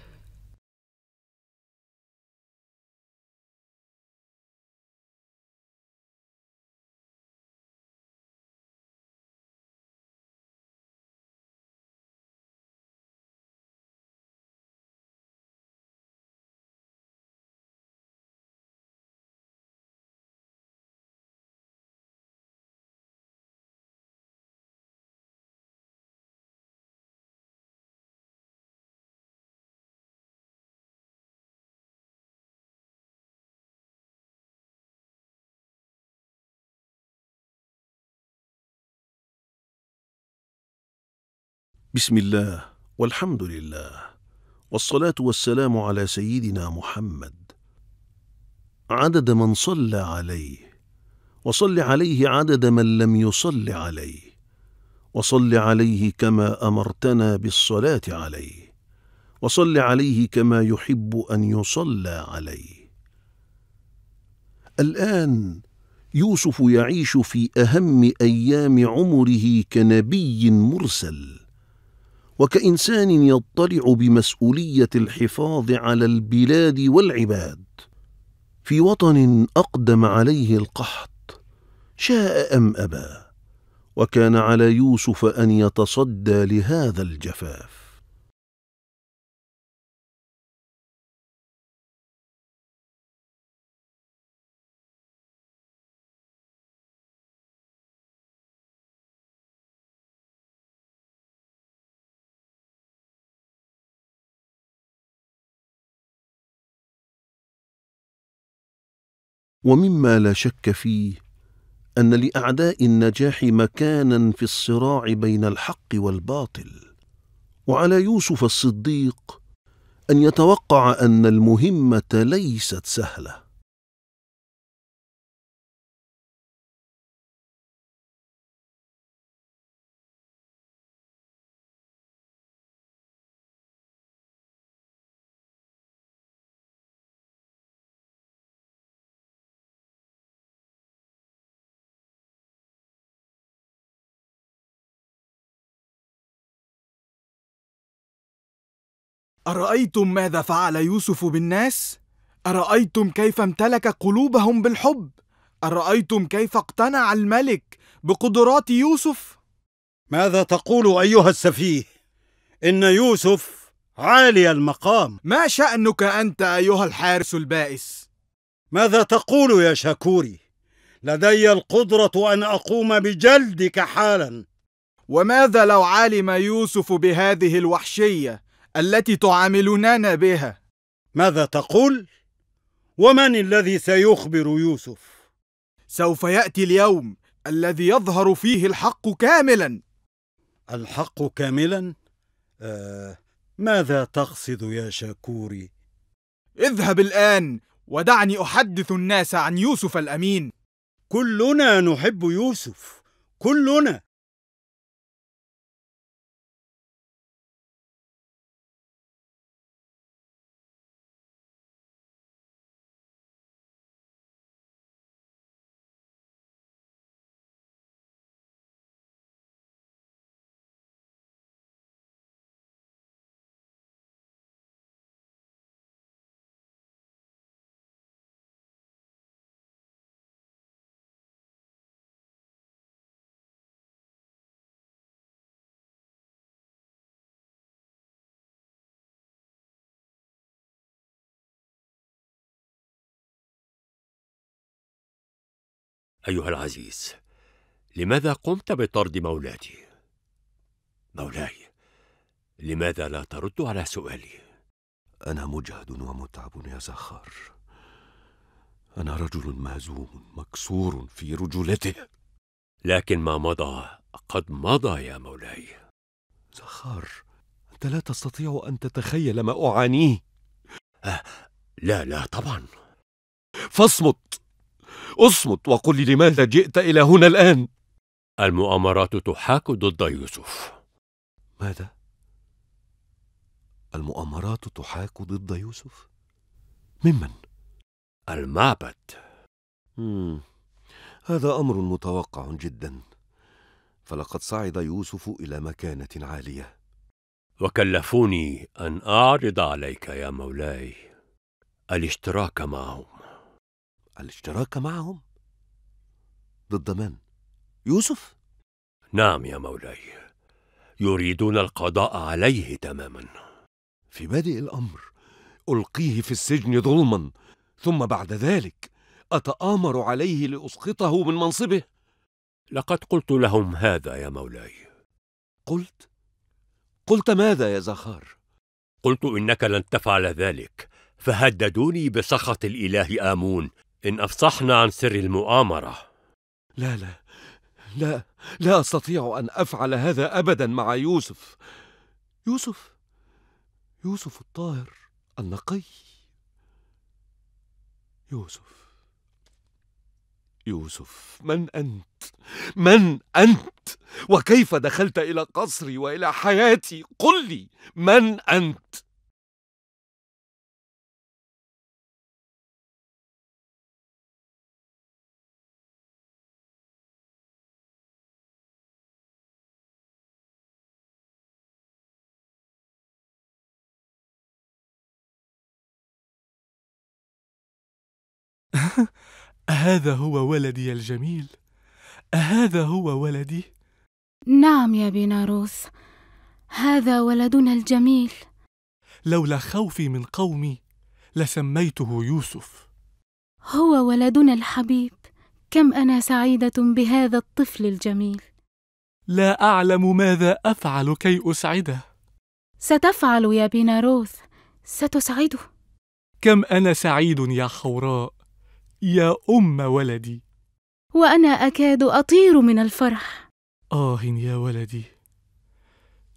بسم الله والحمد لله والصلاة والسلام على سيدنا محمد. عدد من صلى عليه وصل عليه عدد من لم يصل عليه وصل عليه كما أمرتنا بالصلاة عليه وصل عليه كما يحب أن يصلى عليه. الآن يوسف يعيش في أهم أيام عمره كنبي مرسل. وكإنسان يطلع بمسؤولية الحفاظ على البلاد والعباد. في وطن أقدم عليه القحط شاء أم أبى وكان على يوسف أن يتصدى لهذا الجفاف. ومما لا شك فيه أن لأعداء النجاح مكانا في الصراع بين الحق والباطل. وعلى يوسف الصديق أن يتوقع أن المهمة ليست سهلة. أرأيتم ماذا فعل يوسف بالناس؟ أرأيتم كيف امتلك قلوبهم بالحب؟ أرأيتم كيف اقتنع الملك بقدرات يوسف؟ ماذا تقول أيها السفيه؟ إن يوسف عالي المقام ما شأنك أنت أيها الحارس البائس؟ ماذا تقول يا شاكوري؟ لدي القدرة أن أقوم بجلدك حالا وماذا لو علم يوسف بهذه الوحشية التي تعاملوننا بها؟ ماذا تقول؟ ومن الذي سيخبر يوسف؟ سوف يأتي اليوم الذي يظهر فيه الحق كاملا الحق كاملا؟ آه ماذا تقصد يا شاكوري؟ اذهب الآن ودعني أحدث الناس عن يوسف الأمين كلنا نحب يوسف كلنا أيها العزيز لماذا قمت بطرد مولاتي؟ مولاي لماذا لا ترد على سؤالي؟ أنا مجهد ومتعب يا زخار. أنا رجل مهزوم مكسور في رجولته. لكن ما مضى قد مضى يا مولاي. زخار أنت لا تستطيع أن تتخيل ما أعانيه. أه لا لا طبعا. فاصمت. أصمت وقل لي لماذا جئت إلى هنا الآن؟ المؤامرات تحاك ضد يوسف. ماذا؟ المؤامرات تحاك ضد يوسف؟ ممن؟ المعبد. مم. هذا أمر متوقع جدا. فلقد صعد يوسف إلى مكانة عالية. وكلفوني أن أعرض عليك يا مولاي. الاشتراك معهم. الاشتراك معهم ضد من؟ يوسف؟ نعم يا مولاي يريدون القضاء عليه تماما. في بادئ الأمر ألقيه في السجن ظلما ثم بعد ذلك أتآمر عليه لأسقطه من منصبه. لقد قلت لهم هذا يا مولاي. قلت؟ قلت ماذا يا زخار؟ قلت إنك لن تفعل ذلك فهددوني بسخط الإله آمون. إن أفصحنا عن سر المؤامرة. لا لا لا لا أستطيع أن أفعل هذا ابدا مع يوسف. يوسف يوسف الطاهر النقي. يوسف يوسف من أنت؟ من أنت؟ وكيف دخلت إلى قصري وإلى حياتي؟ قل لي من أنت؟ (laughs) أهذا هو ولدي الجميل؟ أهذا هو ولدي؟ نعم يا بيناروث هذا ولدنا الجميل. لولا خوفي من قومي لسميته يوسف. هو ولدنا الحبيب كم أنا سعيدة بهذا الطفل الجميل. لا أعلم ماذا أفعل كي أسعده. ستفعل يا بيناروث ستسعده. كم أنا سعيد يا حوراء يا أم ولدي. وأنا أكاد أطير من الفرح. آه يا ولدي.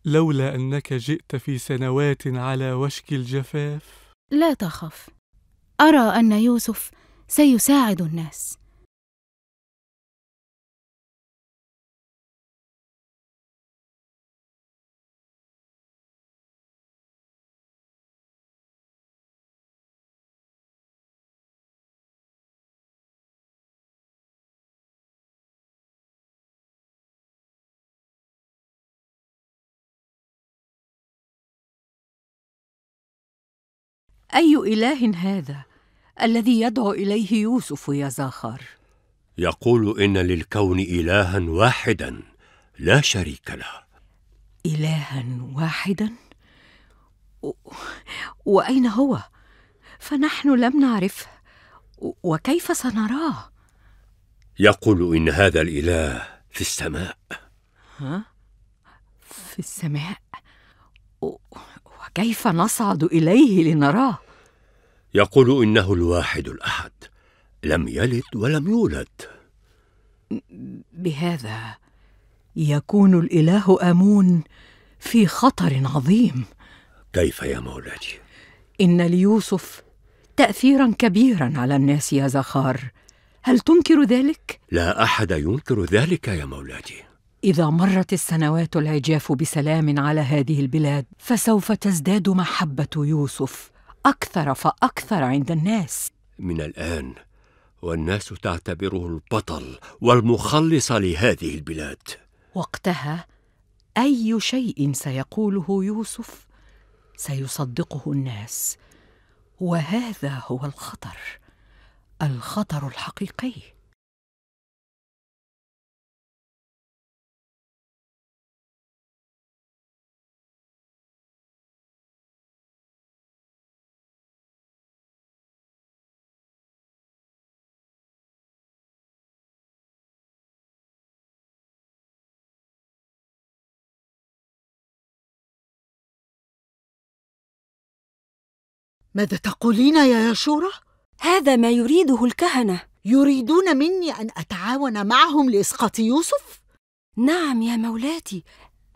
لولا أنك جئت في سنوات على وشك الجفاف. لا تخف. أرى أن يوسف سيساعد الناس. أي إله هذا الذي يدعو إليه يوسف يا زاخر؟ يقول إن للكون إلها واحدا لا شريك له. إلها واحدا؟ و... وأين هو؟ فنحن لم نعرفه وكيف سنراه؟ يقول إن هذا الإله في السماء. ها؟ في السماء. وكيف نصعد إليه لنراه؟ يقول إنه الواحد الأحد لم يلد ولم يولد. بهذا يكون الإله آمون في خطر عظيم. كيف يا مولاتي إن ليوسف تاثيرا كبيرا على الناس يا زخار. هل تنكر ذلك؟ لا أحد ينكر ذلك يا مولاتي إذا مرت السنوات العجاف بسلام على هذه البلاد فسوف تزداد محبة يوسف أكثر فأكثر عند الناس. من الآن والناس تعتبره البطل والمخلص لهذه البلاد. وقتها أي شيء سيقوله يوسف سيصدقه الناس. وهذا هو الخطر الخطر الحقيقي. ماذا تقولين يا يشورة؟ هذا ما يريده الكهنة يريدون مني أن أتعاون معهم لإسقاط يوسف؟ نعم يا مولاتي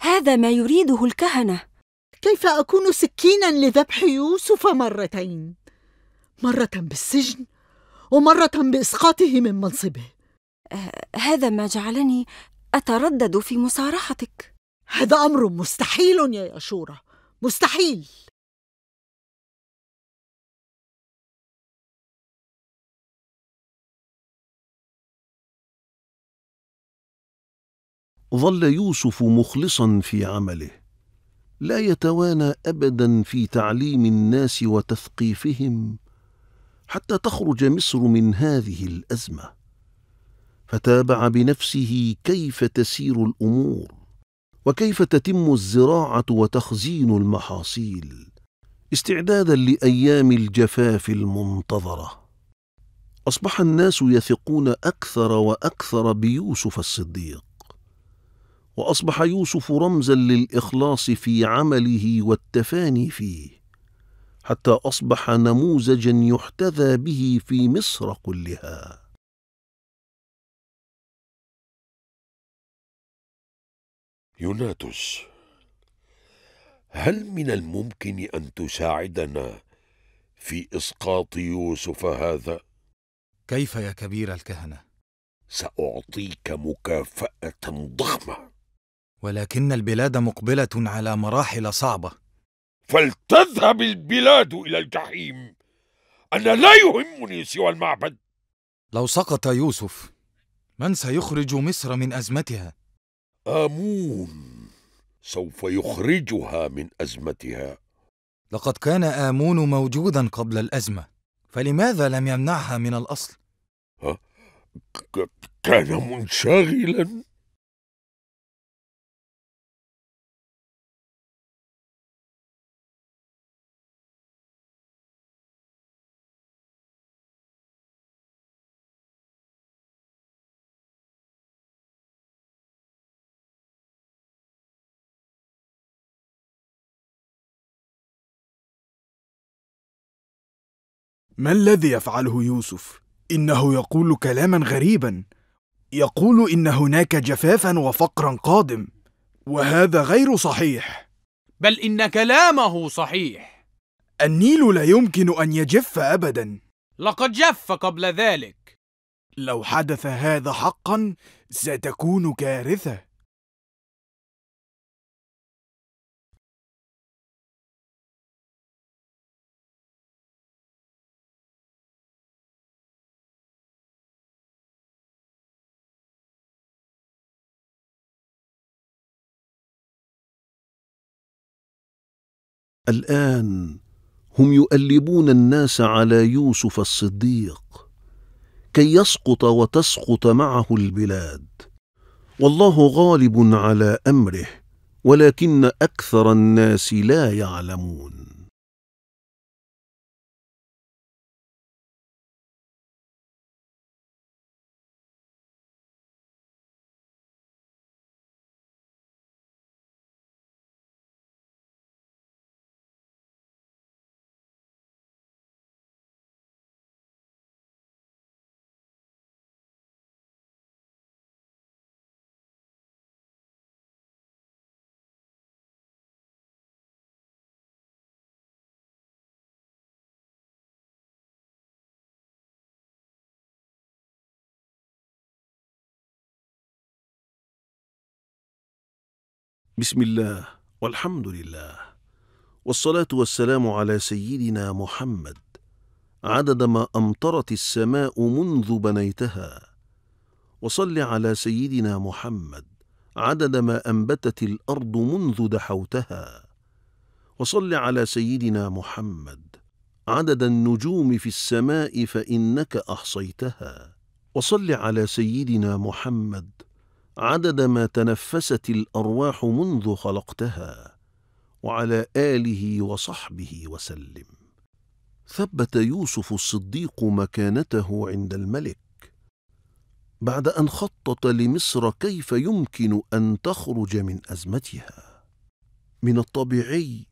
هذا ما يريده الكهنة كيف أكون سكينا لذبح يوسف مرتين؟ مرة بالسجن ومرة بإسقاطه من منصبه آه، هذا ما جعلني أتردد في مصارحتك هذا أمر مستحيل يا يشورة مستحيل ظل يوسف مخلصا في عمله. لا يتوانى ابدا في تعليم الناس وتثقيفهم حتى تخرج مصر من هذه الأزمة. فتابع بنفسه كيف تسير الأمور وكيف تتم الزراعة وتخزين المحاصيل استعدادا لأيام الجفاف المنتظرة. أصبح الناس يثقون أكثر وأكثر بيوسف الصديق. وأصبح يوسف رمزا للإخلاص في عمله والتفاني فيه حتى أصبح نموذجا يحتذى به في مصر كلها. يوناتوس هل من الممكن أن تساعدنا في إسقاط يوسف هذا؟ كيف يا كبير الكهنة؟ سأعطيك مكافأة ضخمة. ولكن البلاد مقبلة على مراحل صعبة. فلتذهب البلاد إلى الجحيم. أنا لا يهمني سوى المعبد. لو سقط يوسف من سيخرج مصر من أزمتها؟ آمون سوف يخرجها من أزمتها. لقد كان آمون موجودا قبل الأزمة فلماذا لم يمنعها من الأصل؟ ها؟ كان منشغلا ما الذي يفعله يوسف؟ إنه يقول كلاما غريبا. يقول إن هناك جفافا وفقرا قادم وهذا غير صحيح. بل إن كلامه صحيح. النيل لا يمكن أن يجف أبدا. لقد جف قبل ذلك. لو حدث هذا حقا ستكون كارثة. الآن هم يؤلبون الناس على يوسف الصديق كي يسقط وتسقط معه البلاد. والله غالب على أمره ولكن أكثر الناس لا يعلمون. بسم الله والحمد لله. والصلاة والسلام على سيدنا محمد. عدد ما أمطرت السماء منذ بنيتها. وصل على سيدنا محمد. عدد ما أنبتت الأرض منذ دحوتها. وصل على سيدنا محمد. عدد النجوم في السماء فإنك أحصيتها. وصل على سيدنا محمد. عدد ما تنفست الأرواح منذ خلقتها وعلى آله وصحبه وسلم. ثبت يوسف الصديق مكانته عند الملك. بعد أن خطط لمصر كيف يمكن أن تخرج من أزمتها. من الطبيعي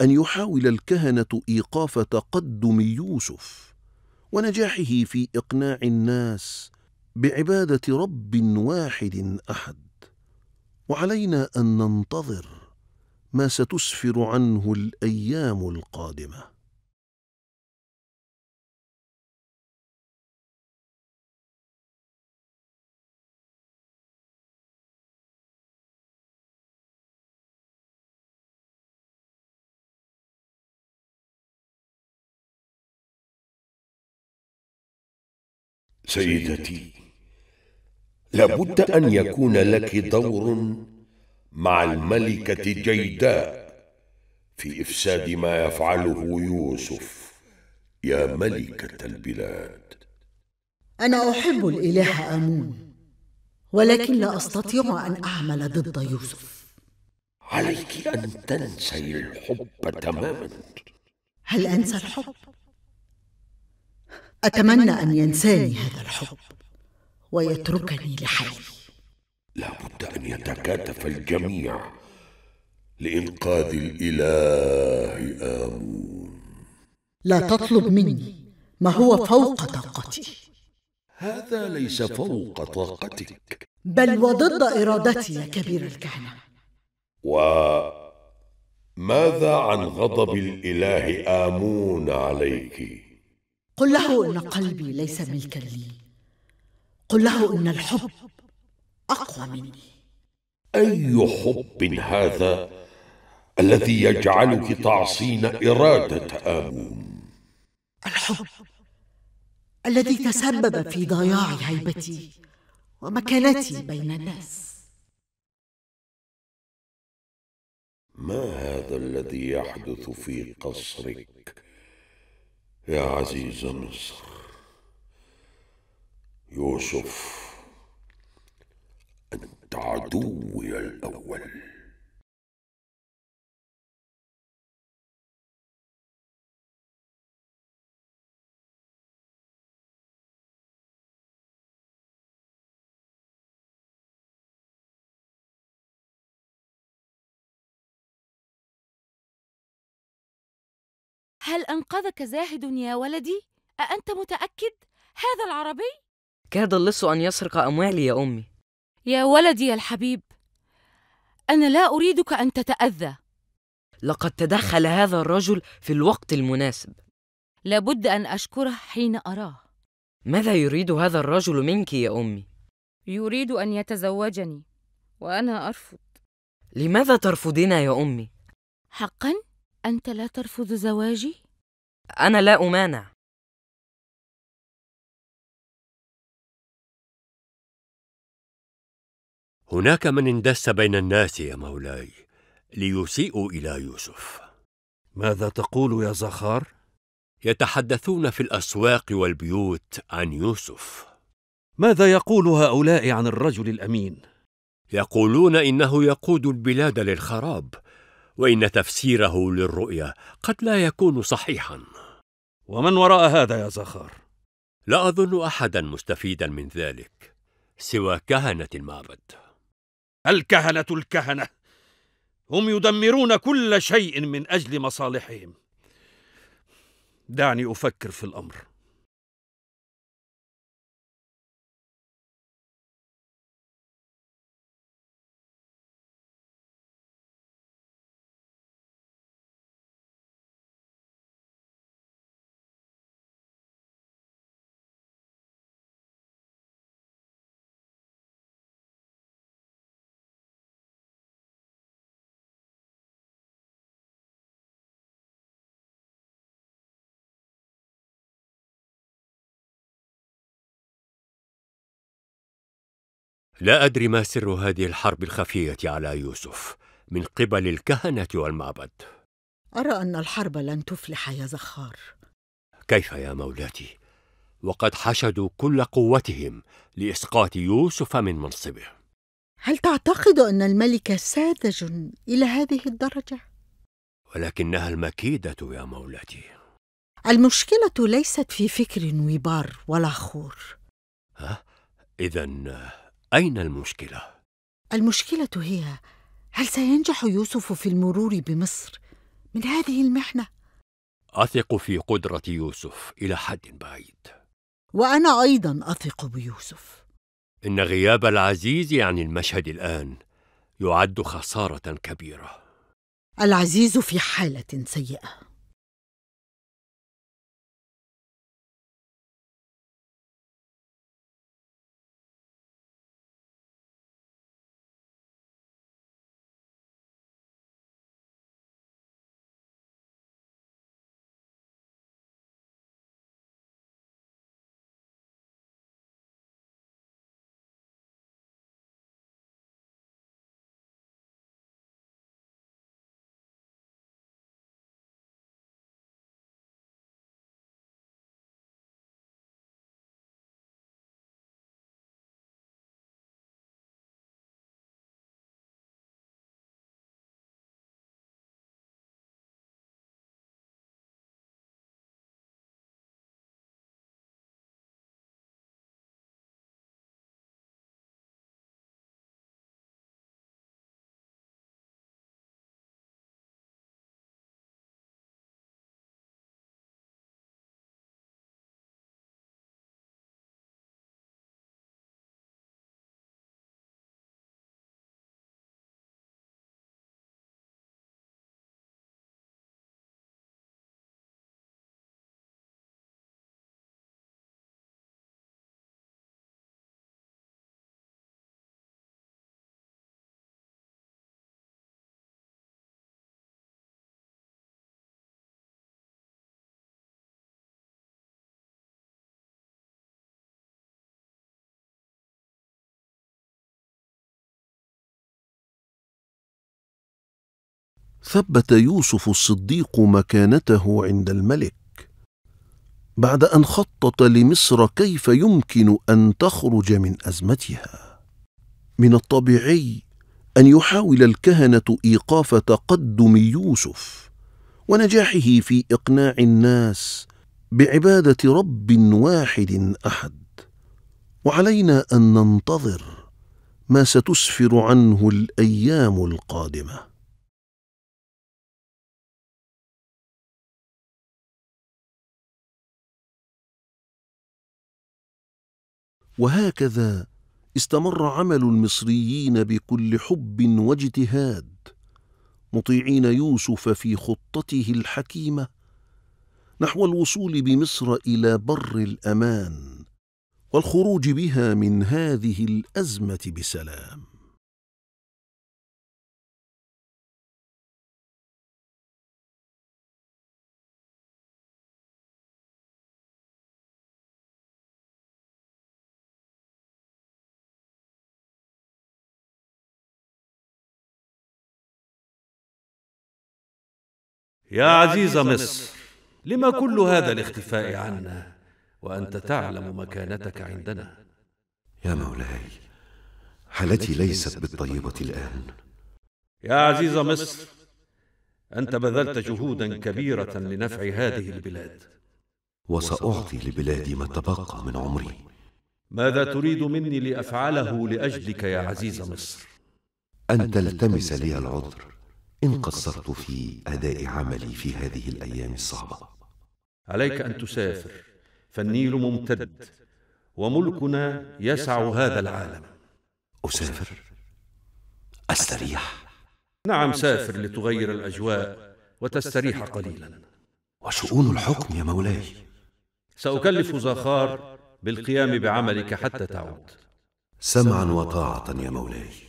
أن يحاول الكهنة إيقاف تقدم يوسف ونجاحه في إقناع الناس بعبادة رب واحد أحد. وعلينا أن ننتظر ما ستسفر عنه الأيام القادمة. سيدتي لابد أن يكون لك دور مع الملكة جيداء في إفساد ما يفعله يوسف. يا ملكة البلاد. أنا أحب الإله آمون ولكن لا أستطيع أن أعمل ضد يوسف. عليك أن تنسي الحب تماما. هل أنسى الحب؟ أتمنى أن ينساني هذا الحب. ويتركني لحالي. لابد أن يتكاتف الجميع لإنقاذ الإله آمون. لا تطلب مني ما هو فوق طاقتي. هذا ليس فوق طاقتك. بل وضد إرادتي يا كبير الكهنة. وماذا عن غضب الإله آمون عليك؟ قل له إن قلبي ليس ملكا لي. قل له إن الحب أقوى مني. أي حب هذا الذي يجعلك تعصين إرادة آمون؟ الحب الذي تسبب في ضياع هيبتي ومكانتي بين الناس. ما هذا الذي يحدث في قصرك يا عزيز مصر؟ يوسف أنت عدوي الأول هل أنقذك زاهد يا ولدي؟ أأنت متأكد؟ هذا العربي؟ كاد اللص أن يسرق أموالي يا أمي يا ولدي الحبيب أنا لا أريدك أن تتأذى لقد تدخل هذا الرجل في الوقت المناسب لابد أن أشكره حين أراه ماذا يريد هذا الرجل منك يا أمي؟ يريد أن يتزوجني وأنا أرفض لماذا ترفضين يا أمي؟ حقا؟ أنت لا ترفض زواجي؟ أنا لا أمانع هناك من اندس بين الناس يا مولاي ليسيئوا إلى يوسف ماذا تقول يا زخار؟ يتحدثون في الأسواق والبيوت عن يوسف ماذا يقول هؤلاء عن الرجل الأمين؟ يقولون إنه يقود البلاد للخراب وإن تفسيره للرؤيا قد لا يكون صحيحا ومن وراء هذا يا زخار؟ لا أظن أحدا مستفيدا من ذلك سوى كهنة المعبد الكهنة الكهنة. هم يدمرون كل شيء من أجل مصالحهم. دعني أفكر في الأمر. لا أدري ما سر هذه الحرب الخفية على يوسف من قبل الكهنة والمعبد. أرى أن الحرب لن تفلح يا زخار. كيف يا مولاتي؟ وقد حشدوا كل قوتهم لإسقاط يوسف من منصبه. هل تعتقد أن الملك ساذج إلى هذه الدرجة؟ ولكنها المكيدة يا مولاتي. المشكلة ليست في فكر وبار ولا خور. ها؟ إذا أين المشكلة؟ المشكلة هي هل سينجح يوسف في المرور بمصر؟ من هذه المحنة؟ أثق في قدرة يوسف إلى حد بعيد. وأنا أيضا أثق بيوسف. إن غياب العزيز عن المشهد الآن يعد خسارة كبيرة. العزيز في حالة سيئة. ثبت يوسف الصديق مكانته عند الملك. بعد أن خطط لمصر كيف يمكن أن تخرج من أزمتها. من الطبيعي أن يحاول الكهنة إيقاف تقدم يوسف ونجاحه في إقناع الناس بعبادة رب واحد أحد. وعلينا أن ننتظر ما ستسفر عنه الأيام القادمة. وهكذا استمر عمل المصريين بكل حب واجتهاد. مطيعين يوسف في خطته الحكيمة نحو الوصول بمصر إلى بر الأمان والخروج بها من هذه الأزمة بسلام. يا عزيز مصر لما كل هذا الاختفاء عنا وأنت تعلم مكانتك عندنا. يا مولاي حالتي ليست بالطيبة الآن. يا عزيز مصر أنت بذلت جهودا كبيرة لنفع هذه البلاد. وسأعطي لبلادي ما تبقى من عمري. ماذا تريد مني لأفعله لأجلك يا عزيز مصر؟ أن تلتمس لي العذر. إن قصرت في أداء عملي في هذه الأيام الصعبة. عليك أن تسافر. فالنيل ممتد وملكنا يسع هذا العالم. أسافر؟ أستريح. نعم سافر لتغير الأجواء وتستريح قليلا. وشؤون الحكم يا مولاي. سأكلف زخار بالقيام بعملك حتى تعود. سمعا وطاعة يا مولاي.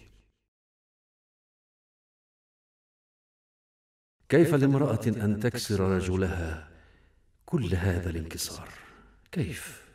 كيف لامرأة أن تكسر رجلها؟ كل هذا الانكسار. كيف؟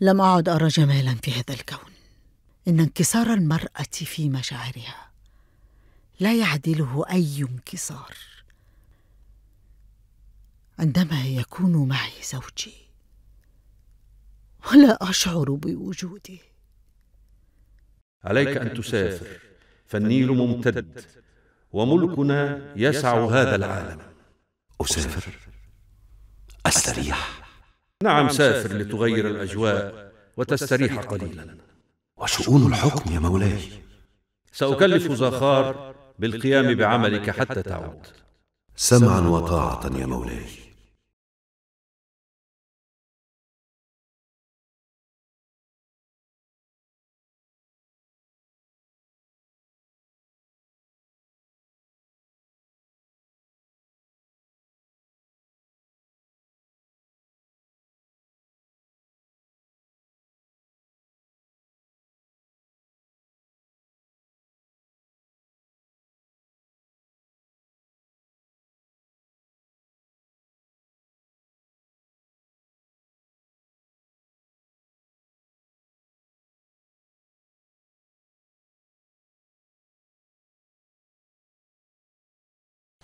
لم أعد أرى جمالا في هذا الكون. إن انكسار المرأة في مشاعرها لا يعدله أي انكسار. عندما يكون معي زوجي ولا أشعر بوجوده. عليك أن تسافر. فالنيل ممتد وملكنا يسع هذا العالم. أسافر. أستريح. نعم سافر لتغير الأجواء وتستريح قليلا. وشؤون الحكم يا مولاي. سأكلف زخار بالقيام بعملك حتى تعود. سمعا وطاعة يا مولاي.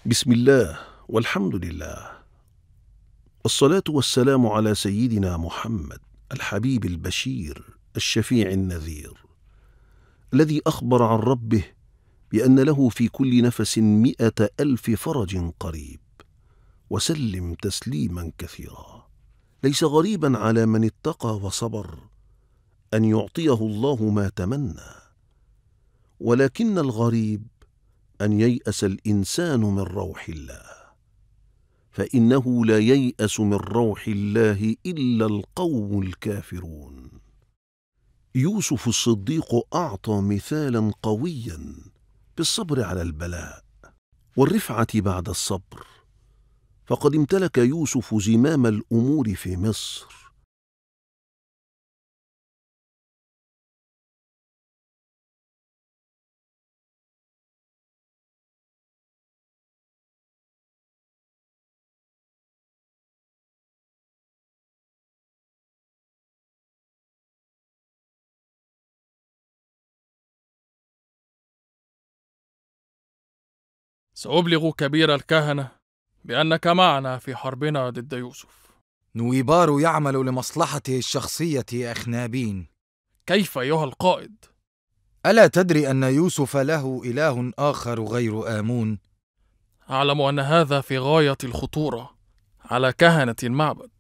بسم الله والحمد لله. والصلاه والسلام على سيدنا محمد الحبيب البشير الشفيع النذير الذي أخبر عن ربه بأن له في كل نفس مئة ألف فرج قريب. وسلم تسليما كثيرا. ليس غريبا على من اتقى وصبر أن يعطيه الله ما تمنى. ولكن الغريب أن ييأس الإنسان من روح الله فإنه لا ييأس من روح الله إلا القوم الكافرون. يوسف الصديق أعطى مثالا قويا بالصبر على البلاء والرفعة بعد الصبر فقد امتلك يوسف زمام الأمور في مصر. سأبلغ كبير الكهنة بأنك معنا في حربنا ضد يوسف نويبار يعمل لمصلحته الشخصية يا أخنابين كيف أيها القائد؟ ألا تدري أن يوسف له إله آخر غير آمون؟ أعلم أن هذا في غاية الخطورة على كهنة المعبد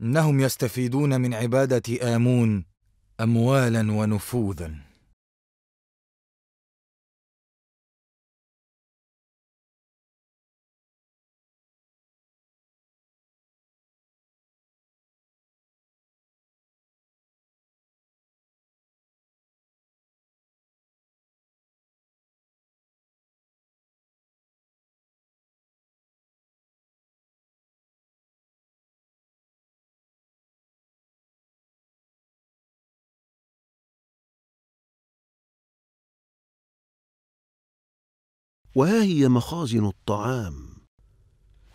إنهم يستفيدون من عبادة آمون أموالا ونفوذا وها هي مخازن الطعام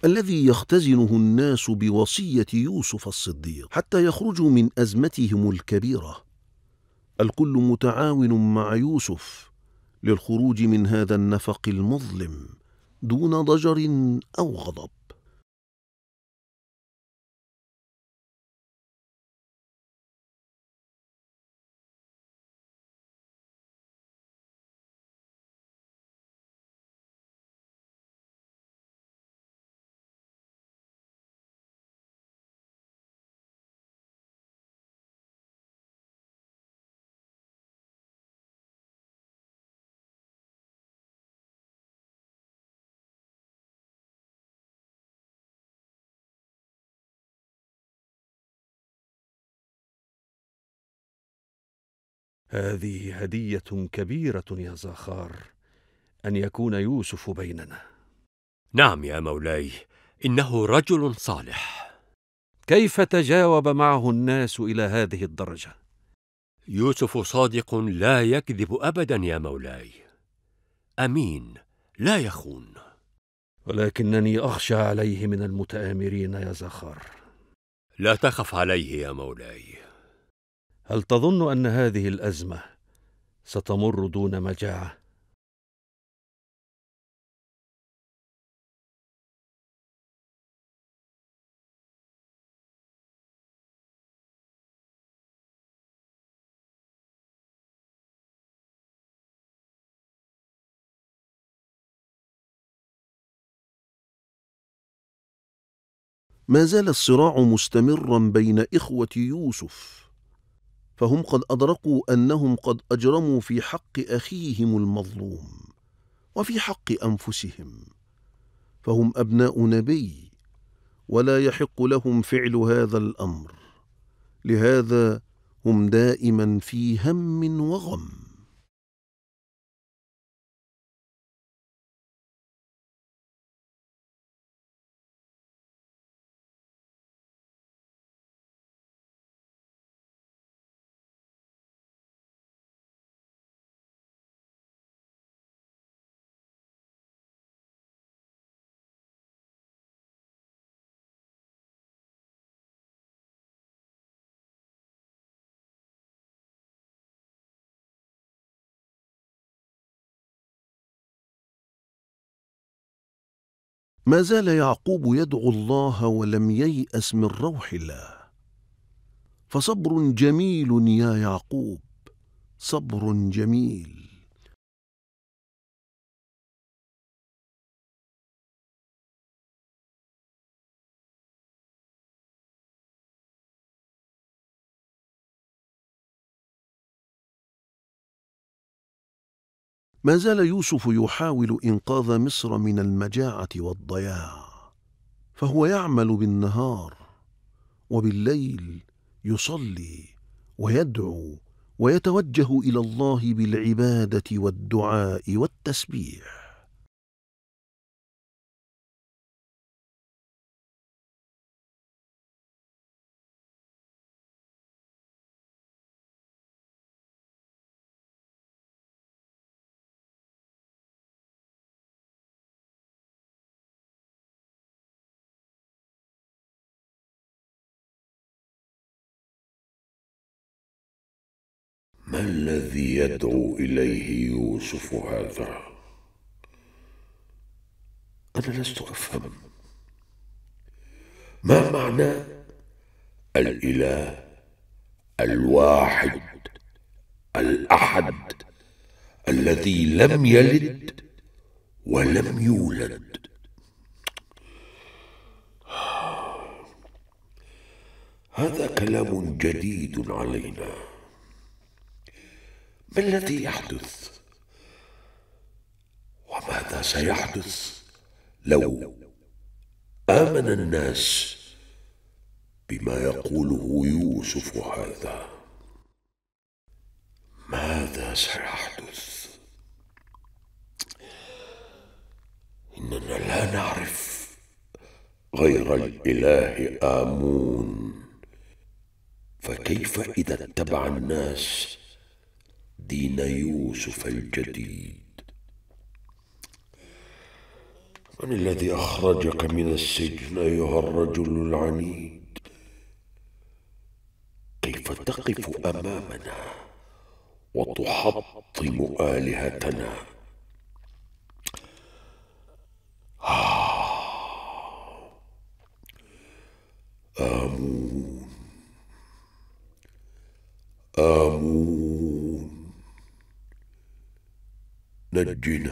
الذي يختزنه الناس بوصية يوسف الصديق حتى يخرجوا من أزمتهم الكبيرة. الكل متعاون مع يوسف للخروج من هذا النفق المظلم دون ضجر أو غضب. هذه هدية كبيرة يا زاخار أن يكون يوسف بيننا. نعم يا مولاي إنه رجل صالح. كيف تجاوب معه الناس إلى هذه الدرجة؟ يوسف صادق لا يكذب ابدا يا مولاي. أمين لا يخون. ولكنني أخشى عليه من المتآمرين يا زخار. لا تخف عليه يا مولاي. هل تظن أن هذه الأزمة ستمر دون مجاعة؟ ما زال الصراع مستمرا بين إخوة يوسف فهم قد أدركوا أنهم قد أجرموا في حق أخيهم المظلوم وفي حق أنفسهم. فهم أبناء نبي ولا يحق لهم فعل هذا الأمر لهذا هم دائما في هم وغم. ما زال يعقوب يدعو الله ولم ييأس من روح الله. فصبر جميل يا يعقوب صبر جميل. ما زال يوسف يحاول إنقاذ مصر من المجاعة والضياع فهو يعمل بالنهار وبالليل يصلي ويدعو ويتوجه إلى الله بالعبادة والدعاء والتسبيح. الذي يدعو إليه يوسف هذا؟ أنا لست أفهم. ما معنى الإله الواحد الأحد الذي لم يلد ولم يولد؟ هذا كلام جديد علينا. ما الذي يحدث. وماذا سيحدث لو آمن الناس بما يقوله يوسف هذا؟ ماذا سيحدث؟ إننا لا نعرف غير الإله آمون. فكيف إذا اتبع الناس دين يوسف الجديد. من الذي أخرجك من السجن أيها الرجل العنيد؟ كيف تقف أمامنا وتحطم آلهتنا؟ آمون. آمون. notre dune.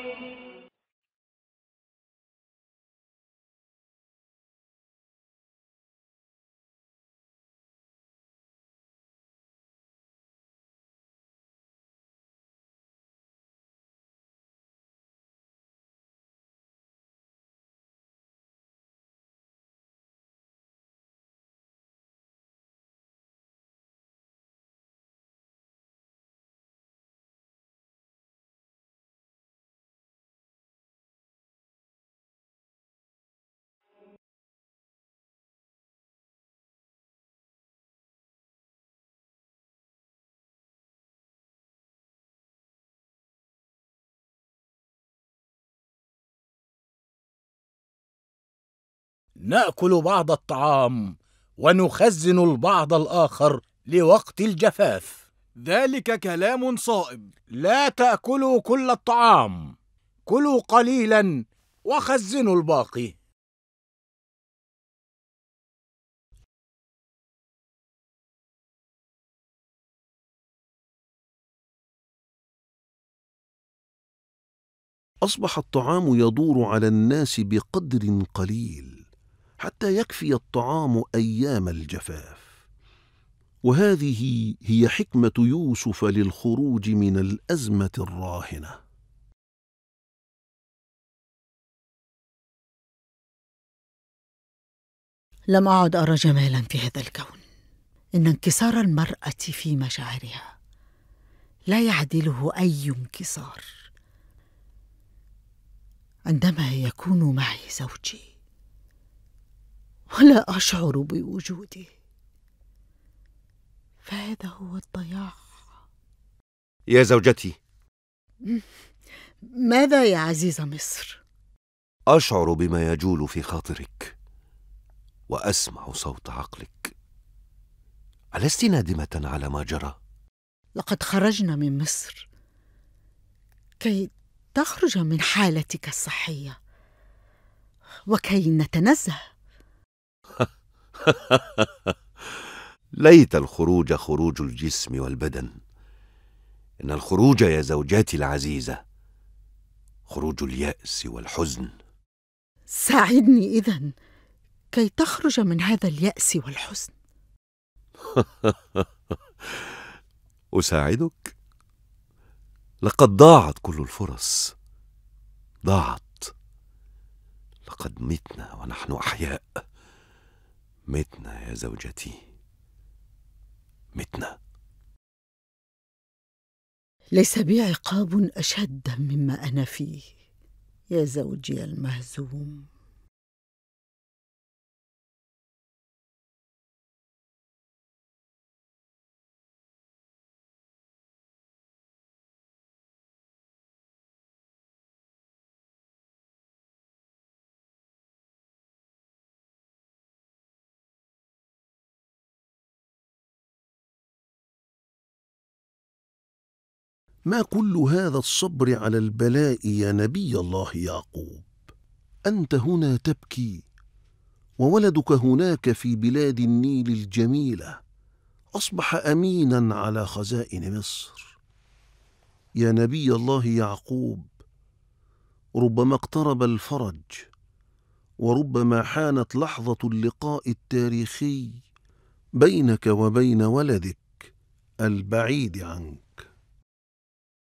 نأكل بعض الطعام ونخزن البعض الآخر لوقت الجفاف. ذلك كلام صائب. لا تأكلوا كل الطعام. كلوا قليلا وخزنوا الباقي. أصبح الطعام يدور على الناس بقدر قليل. حتى يكفي الطعام أيام الجفاف. وهذه هي حكمة يوسف للخروج من الأزمة الراهنة. لم أعد أرى جمالا في هذا الكون. إن انكسار المرأة في مشاعرها لا يعدله أي انكسار. عندما يكون معي زوجي ولا أشعر بوجوده فهذا هو الضياع. يا زوجتي. ماذا يا عزيز مصر؟ أشعر بما يجول في خاطرك وأسمع صوت عقلك. ألست نادمة على ما جرى؟ لقد خرجنا من مصر. كي تخرج من حالتك الصحية. وكي نتنزه. (laughs) ليت الخروج خروج الجسم والبدن. إن الخروج يا زوجاتي العزيزة خروج اليأس والحزن. ساعدني اذا كي تخرج من هذا اليأس والحزن. (laughs) أساعدك؟ لقد ضاعت كل الفرص. ضاعت. لقد متنا ونحن أحياء. متنا يا زوجتي. متنا. ليس بي عقاب أشد مما أنا فيه يا زوجي المهزوم. ما كل هذا الصبر على البلاء يا نبي الله يعقوب؟ أنت هنا تبكي وولدك هناك في بلاد النيل الجميلة أصبح امينا على خزائن مصر. يا نبي الله يعقوب ربما اقترب الفرج وربما حانت لحظة اللقاء التاريخي بينك وبين ولدك البعيد عنك.